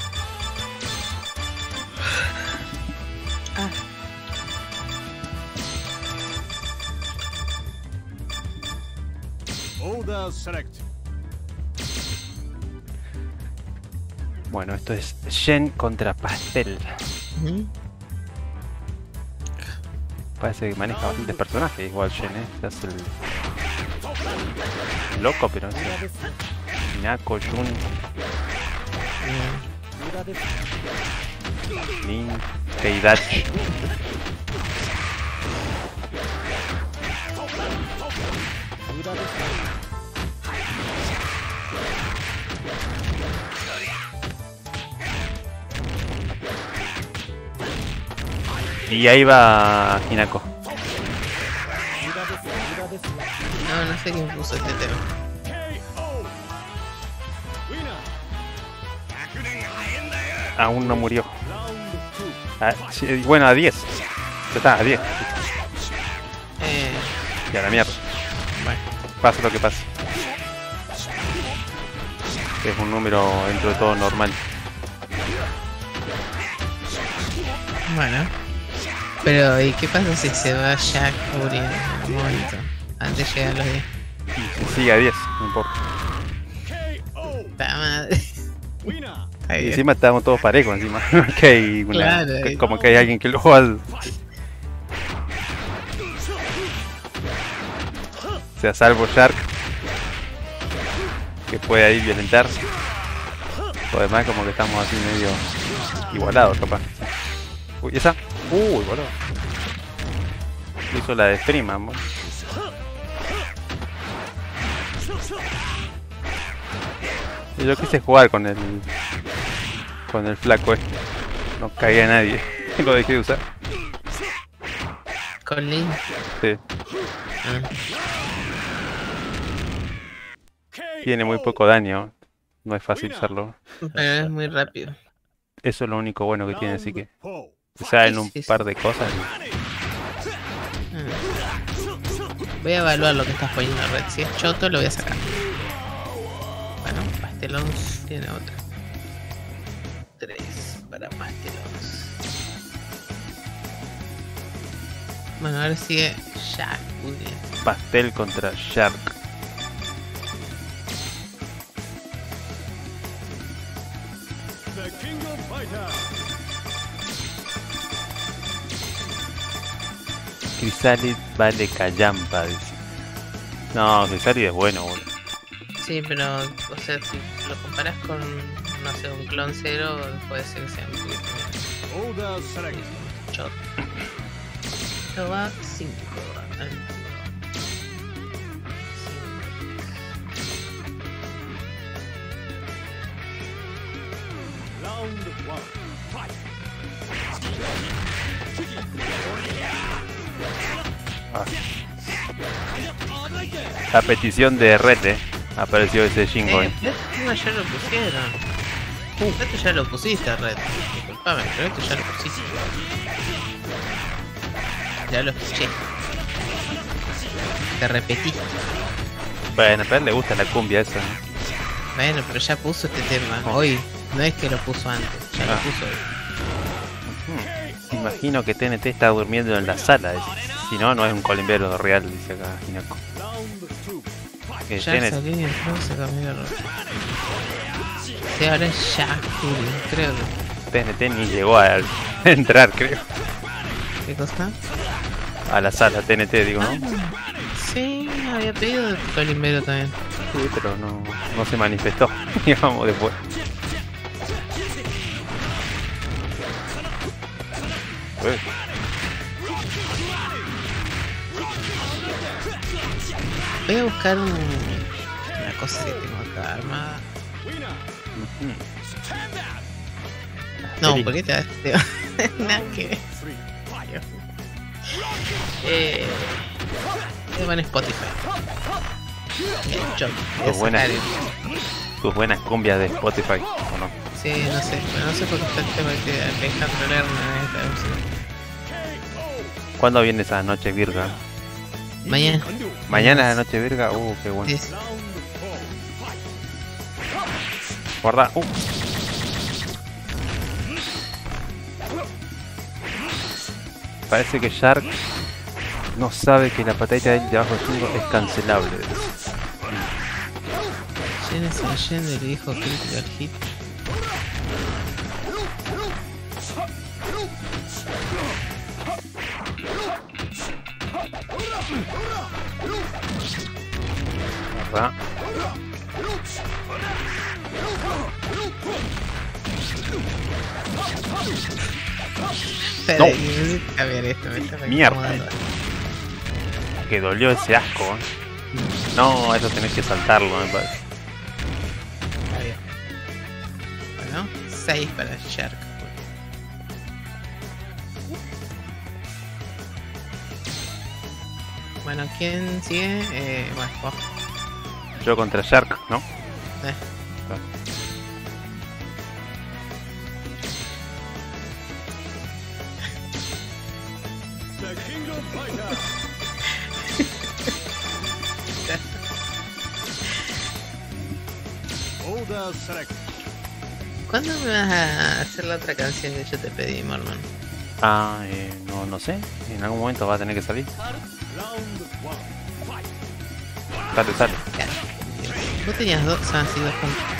S4: Select.
S2: Bueno, esto es Shen contra pastel.
S1: Ujú.
S2: Parece que maneja bastantes personajes igual Shen, ¿eh? Se hace el... Loco, pero ese... Hinako, Jun... Link Keidachi. Y ahí va Hinako.
S1: No, no sé quién puso este tema.
S2: Aún no murió. Ah, bueno, a 10. Ya está, a 10.
S1: Eh,
S2: Y a la mierda.
S1: bueno.
S2: Pase lo que pase. Es un número dentro de todo normal.
S1: Bueno. Pero, ¿y qué pasa si se va Jack Fury en algún momento? Antes de llegar a los 10.
S2: Y se sigue a 10, no importa.
S1: La madre.
S2: Y encima estamos todos parejos encima. que hay una-
S1: Claro,
S2: que-
S1: y-
S2: como que hay alguien que lo juega. O sea, salvo Shark. Que puede ahí violentar. Lo demás como que estamos así medio igualados capaz. Uy, esa. Uy, boludo. Hizo la de. Y Yo quise jugar con el. con el flaco este. No caía nadie. Lo dejé de usar.
S1: Con Link.
S2: Sí.
S1: Ah,
S2: Tiene muy poco daño. No es fácil usarlo.
S1: pero es muy rápido.
S2: Eso es lo único bueno que tiene, así que. Se saben un
S1: Sí, sí, sí.
S2: par de cosas.
S1: Ah. Voy a evaluar lo que estás poniendo red. Si es choto, lo voy a sacar. Bueno, pastelón tiene otra. Tres para pastelón. Bueno, ahora sigue bien.
S2: Pastel contra Shark. Crisálid vale callampa, dice. No, Crisálid es bueno, boludo.
S1: Sí, pero, o sea, si lo comparas con, no sé, un clon cero, puede ser que sea un choto. Esto va 5.
S4: Round one. Fight.
S2: A petición de Rete apareció ese Shingo.
S1: Eh,
S2: eh.
S1: esto ya lo pusieron. Esto ya lo pusiste, Red. Disculpame, pero esto ya lo pusiste. Ya lo escuché. Te repetiste.
S2: Bueno, pero a él le gusta la cumbia esa. ¿no?
S1: Bueno, pero ya puso este tema. Hoy. No es que lo puso antes. Ya lo
S2: Ah.
S1: puso hoy.
S2: Imagino que TNT está durmiendo en la sala. Si no, no es un colimbero real, dice acá Hinako. Que
S1: Ya
S2: TNT
S1: salí se cambió. Sí, ahora es creo que.
S2: TNT ni llegó a entrar, creo.
S1: ¿Qué cosa?
S2: A la sala TNT, digo, ¿no?
S1: Sí, había pedido de Colimbero también.
S2: Sí, pero no, no se manifestó, digamos, después.
S1: Voy a buscar un, una cosa que tengo acá armada. No,
S2: Feliz.
S1: ¿por qué te este Nada que ver. Eh, en Spotify. Bien, yo voy a
S2: Qué buena.
S1: sacar el-
S2: Tus buenas cumbias de Spotify, ¿o no?
S1: Sí, no sé, pero no sé por qué está el tema que Alejandro Lerner esta música.
S2: ¿Cuándo viene esa noche virga?
S1: Mañana.
S2: Mañana la noche virga, uh, qué bueno.
S1: Sí,
S2: Guarda, uh. Parece que Shark no sabe que la patadita de él de abajo del cinco es cancelable.
S1: James Allende le dijo Critical Hit.
S2: No.
S1: necesito cambiar esto, me está
S2: Mierda. Que dolió ese asco. ¿eh? No, eso tenés que saltarlo, me parece.
S1: Bueno, 6 para Shark. Bueno, ¿quién sigue? Eh, bueno, vos.
S2: Yo contra Shark, ¿no?
S1: Eh.
S4: The King of Fighters. Order select.
S1: ¿Cuándo me vas a hacer la otra canción que yo te pedí, Mormon?
S2: Ah, eh, no, no sé. En algún momento va a tener que salir.
S4: Round one. Fight.
S2: Sale, sale.
S1: Vos tenías dos, ah, sí, dos puntos.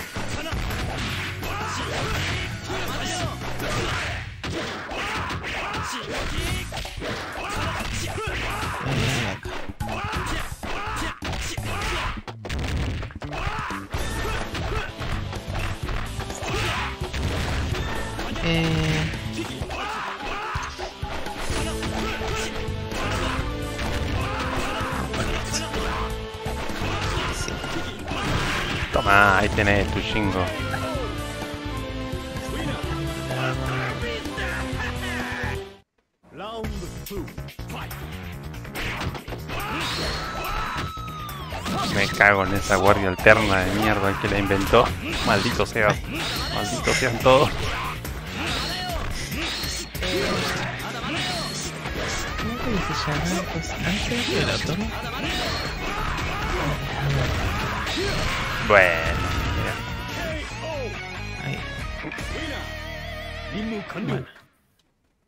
S2: Tenés tu chingo. Me cago en esa guardia alterna de mierda que la inventó. Maldito sea. Maldito sean todos.
S1: ¿Cómo
S2: Bueno,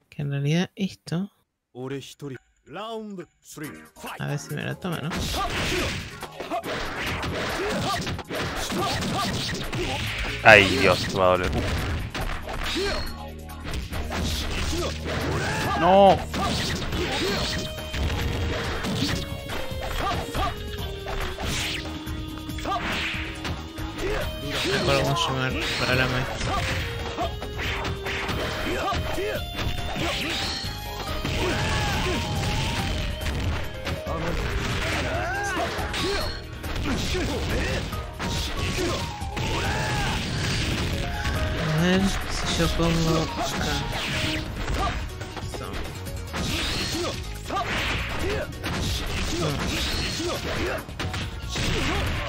S1: que en realidad esto... A ver si me lo toma, ¿no?
S2: Ay, Dios, va a doler. No.
S1: Mejor vamos a llamar para la maestra. A ver si yo pongo acá.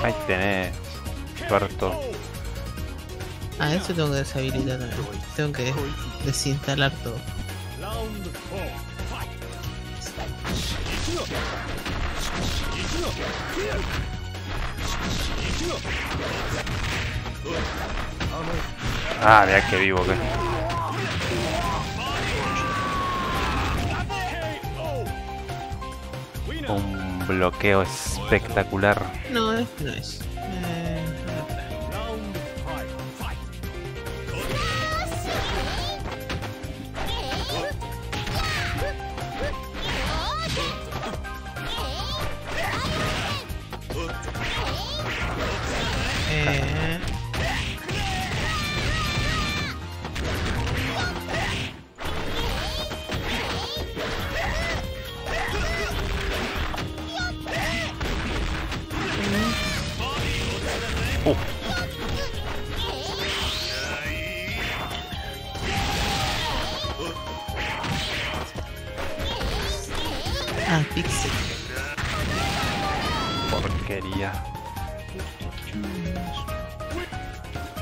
S2: Ahí tenés. Tuerto.
S1: Ah, eso tengo que deshabilitar también. Tengo que desinstalar todo.
S2: Ah, mira que vivo que. Un bloqueo espectacular.
S1: No, no es. Eh,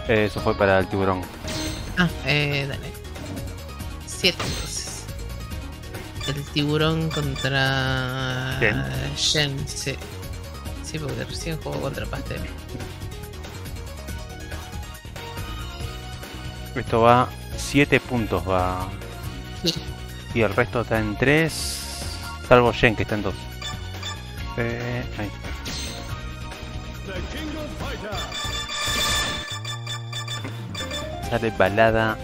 S2: Eso fue para el tiburón.
S1: Ah, eh, dale. Siete entonces. El tiburón contra
S2: Shen.
S1: Shen, sí. Sí, porque recién jugó contra Pastel.
S2: Esto va 7 puntos va.
S1: Sí.
S2: Y el resto está en 3. Salvo Jen que está en 2. Eh, ahí.
S4: The King of
S2: Sale balada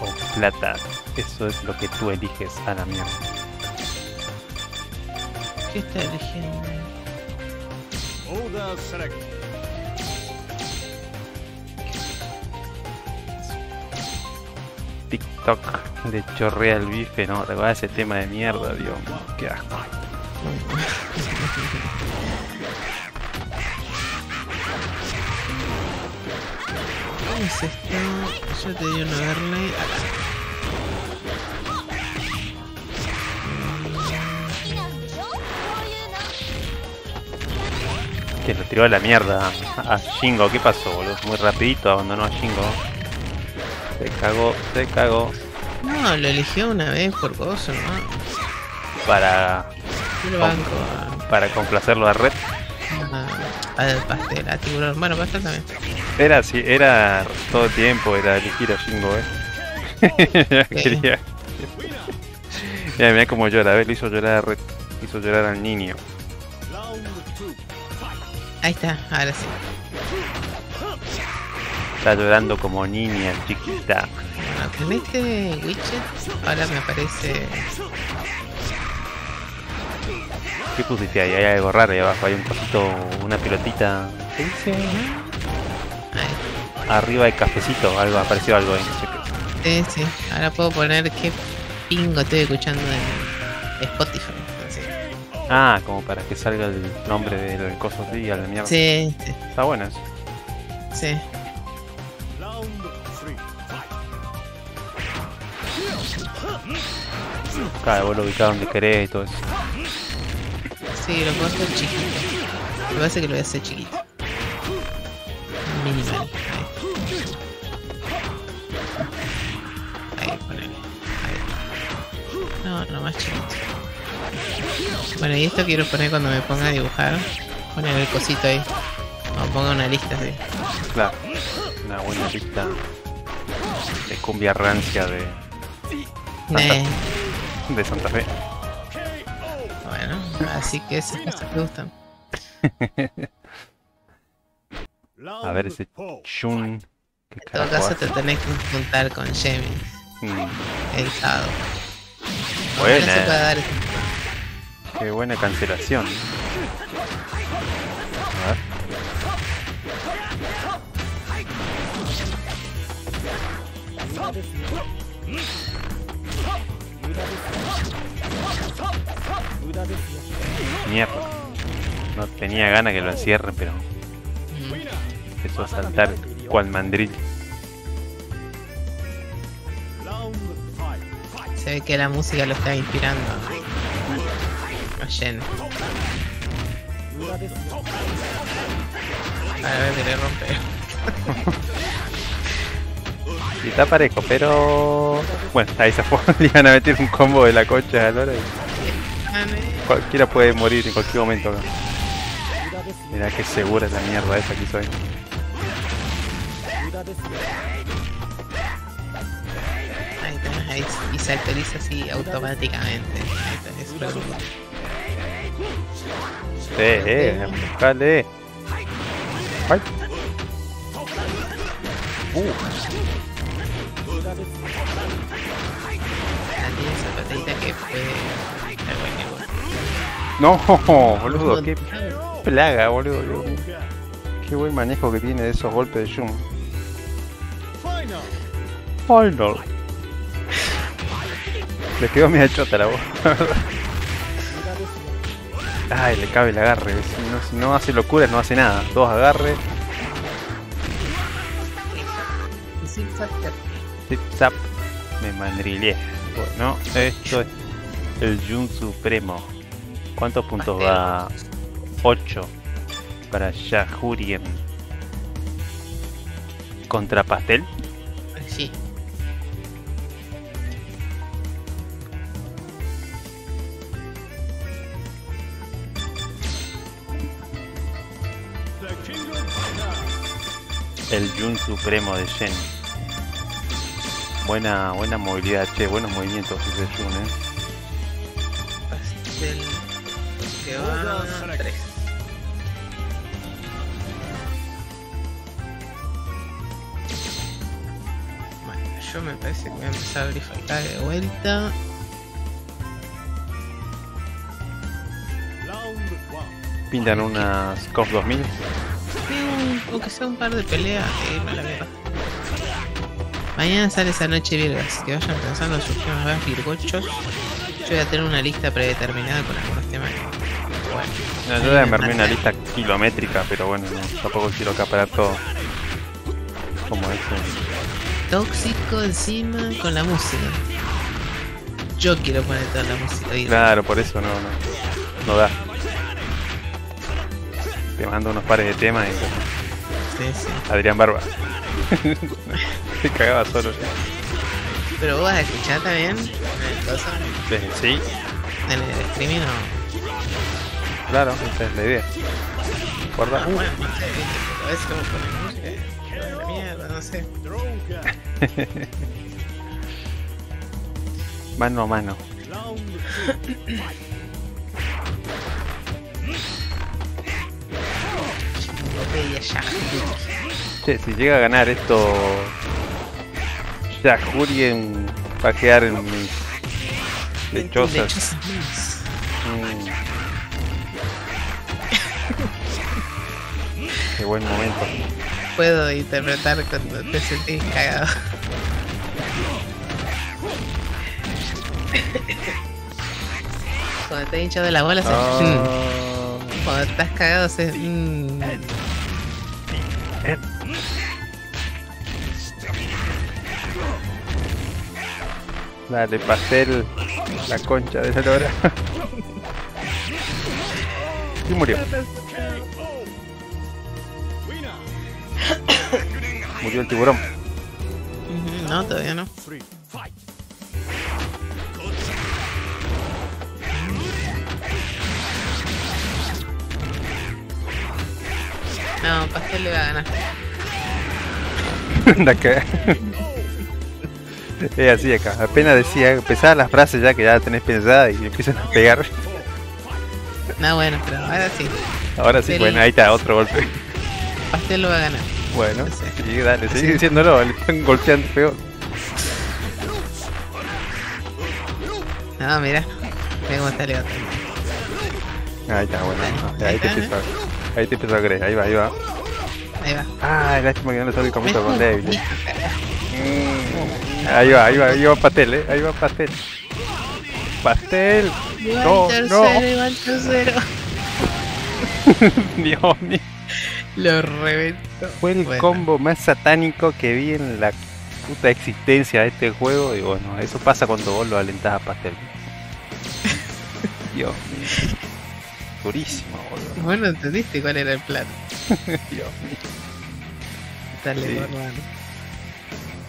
S2: o plata. Eso es lo que tú eliges a la mierda.
S1: ¿Qué está eligiendo?
S4: Order select.
S2: TikTok le chorrea el bife, ¿no? ¿Te acuerdas de ese tema de mierda, Dios mío? Qué asco.
S1: es? Yo te di una verle.
S2: Que lo tiró a la mierda a Shingo. ¿Qué pasó, boludo? Muy rapidito abandonó a Shingo. Se cagó, se cagó.
S1: No, lo eligió una vez por cosa, ¿no?
S2: Para...
S1: Ah.
S2: Para complacerlo a Red
S1: a, a, a pastel, a tiburón. Bueno, pastel también.
S2: Era así, era todo el tiempo, era elegir a Shingo, eh.
S1: Sí.
S2: Quería. Mira, mira cómo llora, ¿ves? Lo hizo llorar a. Hizo llorar al niño.
S1: Ahí está, ahora sí.
S2: Está llorando como niña chiquita.
S1: Bueno, con este widget ahora me aparece.
S2: ¿Qué pusiste ahí? Hay algo raro ahí abajo. Hay un cosito, una pelotita. ¿Qué dice?
S1: Ahí.
S2: Arriba hay cafecito, algo, apareció algo ahí, no sé qué.
S1: Sí, sí. Ahora puedo poner qué pingo estoy escuchando en Spotify. así.
S2: Ah, como para que salga el nombre del coso así a la mierda.
S1: Sí, sí,
S2: Está bueno eso.
S1: sí.
S2: Cada vos lo ubicás donde querés y todo eso.
S1: Sí, lo puedo hacer chiquito. Lo que pasa es que lo voy a hacer chiquito. Minimal. Ahí. Ahí, ponele. Ahí. No, no, más chiquito. Bueno, y esto quiero poner cuando me ponga a dibujar. Poner el cosito ahí. O ponga una lista así.
S2: Claro. Una buena lista de cumbia rancia de,
S1: Eh,
S2: de Santa Fe.
S1: Así que esas cosas me gustan.
S2: A ver ese. Shun. ¿Qué
S1: En todo caso te tenés que juntar con Jamie
S2: Mm,
S1: el sábado.
S2: Buena.
S1: Se puede dar ese-
S2: Qué buena cancelación. A ver. Mierda. No tenía ganas que lo encierren, pero empezó a saltar cual mandril.
S1: Se ve que la música lo está inspirando. A Jen. Para ver que le rompe.
S2: Y está parejo, pero... Bueno, ahí se fue. Le iban a meter un combo de la concha a Lora y cualquiera puede morir en cualquier momento. acá. Mirá que segura es la mierda esa que hizo ahí.
S1: Está, ahí, y se actualiza así automáticamente. Ahí está, es cool.
S2: Sí, eh. Ay. Uh,
S1: Patadita que cualquier lugar.
S2: no, boludo, qué plaga, boludo. Mío. Qué buen manejo que tiene de esos golpes de Shun.
S4: Final.
S2: Le quedó media chota la voz. Ay, le cabe el agarre. Si no, si no hace locuras, no hace nada. Dos agarres. Zip zap. Me mandrilé. Bueno, esto es el Jun Supremo. ¿Cuántos puntos va? 8 para Yahurien. Contra Pastel.
S1: Sí.
S2: El Jun Supremo de Shen. Buena, buena movilidad, che, buenos movimientos ese Jun, eh.
S1: Pastel. Que va 3. Bueno, yo me parece que voy a empezar a verificar de vuelta.
S2: Pintan unas COF 2000.
S1: Sí, un- aunque sea un par de peleas, que irme a la guerra. Mañana sale esa noche virgas. Que vayan pensando en sus temas más virgochos. Yo voy a tener una lista predeterminada con algunos temas. Bueno,
S2: No, yo voy a armar una lista kilométrica, pero bueno, no, tampoco quiero acaparar todo. Como ese.
S1: tóxico encima con la música. Yo quiero poner toda la música virga.
S2: Claro, por eso no, no, no da. Te mando unos pares de temas y
S1: Sí, sí.
S2: Adrián Barba. Se cagaba solo.
S1: Pero vos vas a escuchar también el
S2: sí,
S1: en el streaming o.
S2: claro, esa es la idea. Guarda.
S1: Ah, bueno, no sé, pero a veces como ponen música. y- la mierda, no sé.
S2: Mano a mano.
S1: Ya.
S2: Che, si llega a ganar esto. Ya, Jurien quedar en mis lechosas. Mm. Qué buen momento.
S1: Puedo interpretar cuando te sentís cagado. Cuando te he hinchado la bola, haces,
S2: Ah,
S1: cuando estás cagado, haces. mm.
S2: Dale, pastel. La concha de la lora. y murió. Murió el tiburón.
S1: No, todavía no. No, Pastel le va a ganar.
S2: La que... Es así acá, apenas decía, empezaba las frases ya que ya tenés pensadas y empiezan a pegar.
S1: No, bueno, pero ahora sí.
S2: Ahora sí, bueno, ahí está, otro golpe.
S1: Pastel lo va a ganar.
S2: Bueno,
S1: Sí.
S2: sí, dale, sigue diciéndolo, le están golpeando feo.
S1: No, mira. Mira cómo está levantando.
S2: Ahí está, bueno,
S1: Ahí
S2: ahí te
S1: está,
S2: empiezo a, ahí te empiezo a creer, ahí va, ahí va.
S1: Ahí va.
S2: Ah, lástima que no le sale el comito con débil. Mm, Ahí va, ahí va, ahí va pastel, eh, ahí va pastel. Pastel,
S1: Iba
S2: No, no.
S1: tercero, iba el tercero.
S2: Dios mío.
S1: Lo reventó.
S2: Fue el
S1: Bueno.
S2: combo más satánico que vi en la puta existencia de este juego. Y bueno, eso pasa cuando vos lo alentás a pastel. Dios mío. Durísimo, boludo.
S1: Bueno, entendiste cuál era el plan.
S2: Dios mío.
S1: Dale,
S2: Sí.
S1: hermano.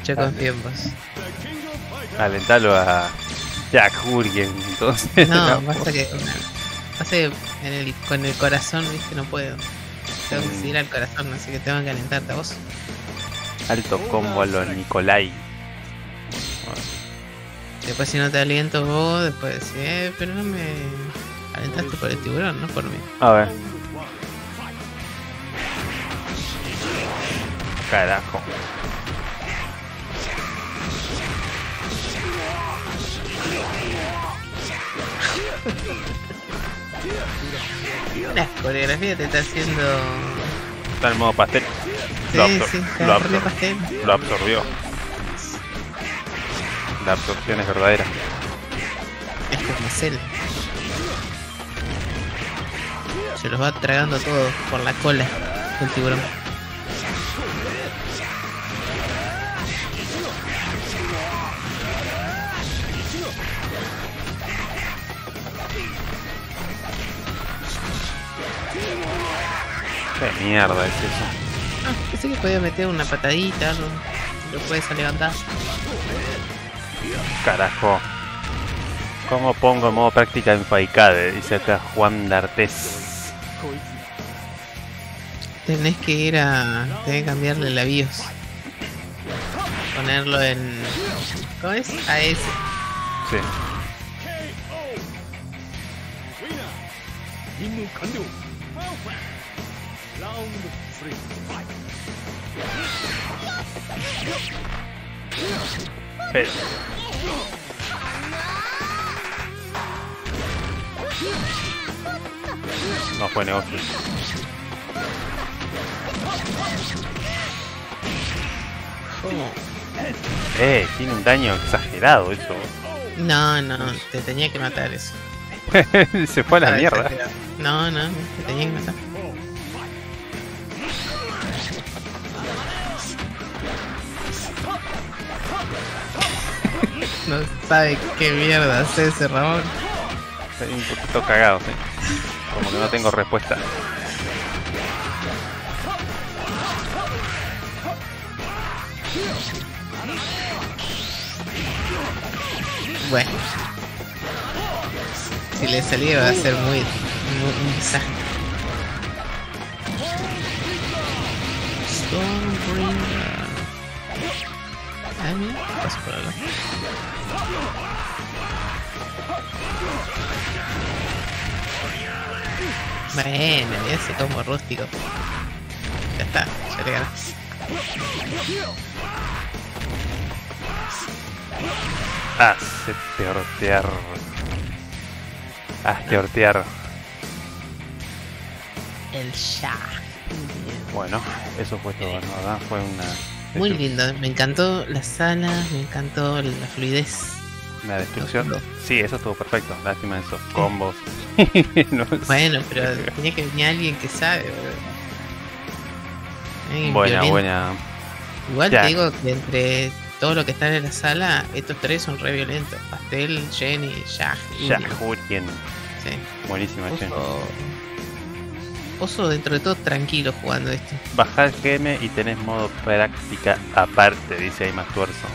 S1: En vos.
S2: Alentalo a Jack Hurgen, entonces.
S1: No,
S2: no,
S1: pasa que. Pasa que en el, con el corazón, viste, no puedo. Tengo que seguir al corazón, así que tengo que alentarte a vos.
S2: Alto combo a los Nicolai.
S1: Después, si no te aliento vos, después decís, eh, pero no me alentaste por el tiburón, no por mí.
S2: A ver. Carajo.
S1: La coreografía te está haciendo.
S2: Está en modo pastel.
S1: Sí,
S2: Lo, absor-
S1: sí, está
S2: lo,
S1: re
S2: absor-
S1: pastel.
S2: lo absorbió. La absorción es verdadera.
S1: Es como. Se los va tragando todo por la cola el tiburón.
S2: Qué mierda es eso.
S1: Ah, pensé que podía meter una patadita, algo. Lo puedes levantar.
S2: Carajo. ¿Cómo pongo en modo práctica en Faikade? Dice acá Juan D'Artes.
S1: Tenés que ir a. Tenés que cambiarle la BIOS. Ponerlo en. ¿Cómo es? AS.
S2: Sí. No fue negocio.
S1: ¿Cómo?
S2: Eh, tiene un daño exagerado eso.
S1: No, no, te tenía que matar eso.
S2: Se fue a la mierda.
S1: exagerado. No, no, te tenía que matar. Sabe qué mierda hace ese Ramón.
S2: Estoy un poquito cagado, sí. Como que no tengo respuesta.
S1: Bueno. Si le salía va a ser muy, muy un desastre. Ah, mira, paso por acá. Bueno, ese como rústico. Ya está, ya le ganas.
S2: Hacete hortear. Hazte hortear.
S1: El Shah.
S2: Bueno, eso fue todo, ¿no? ¿verdad? Fue una.
S1: Muy lindo, me encantó la sala, me encantó la fluidez.
S2: Una destrucción.
S1: No.
S2: Sí, eso estuvo perfecto. Lástima de esos combos. No sé.
S1: Bueno, pero tenía que venir alguien que sabe.
S2: buena, buena.
S1: Igual
S2: Ya.
S1: te digo que entre todo lo que está en la sala, estos tres son re violentos. Pastel, Jenny, Uriel.
S2: Jurien.
S1: Sí.
S2: Buenísima.
S1: Oso, Oso dentro de todo tranquilo jugando esto.
S2: Bajar GM y tenés modo práctica aparte, dice ahí más tuerzo.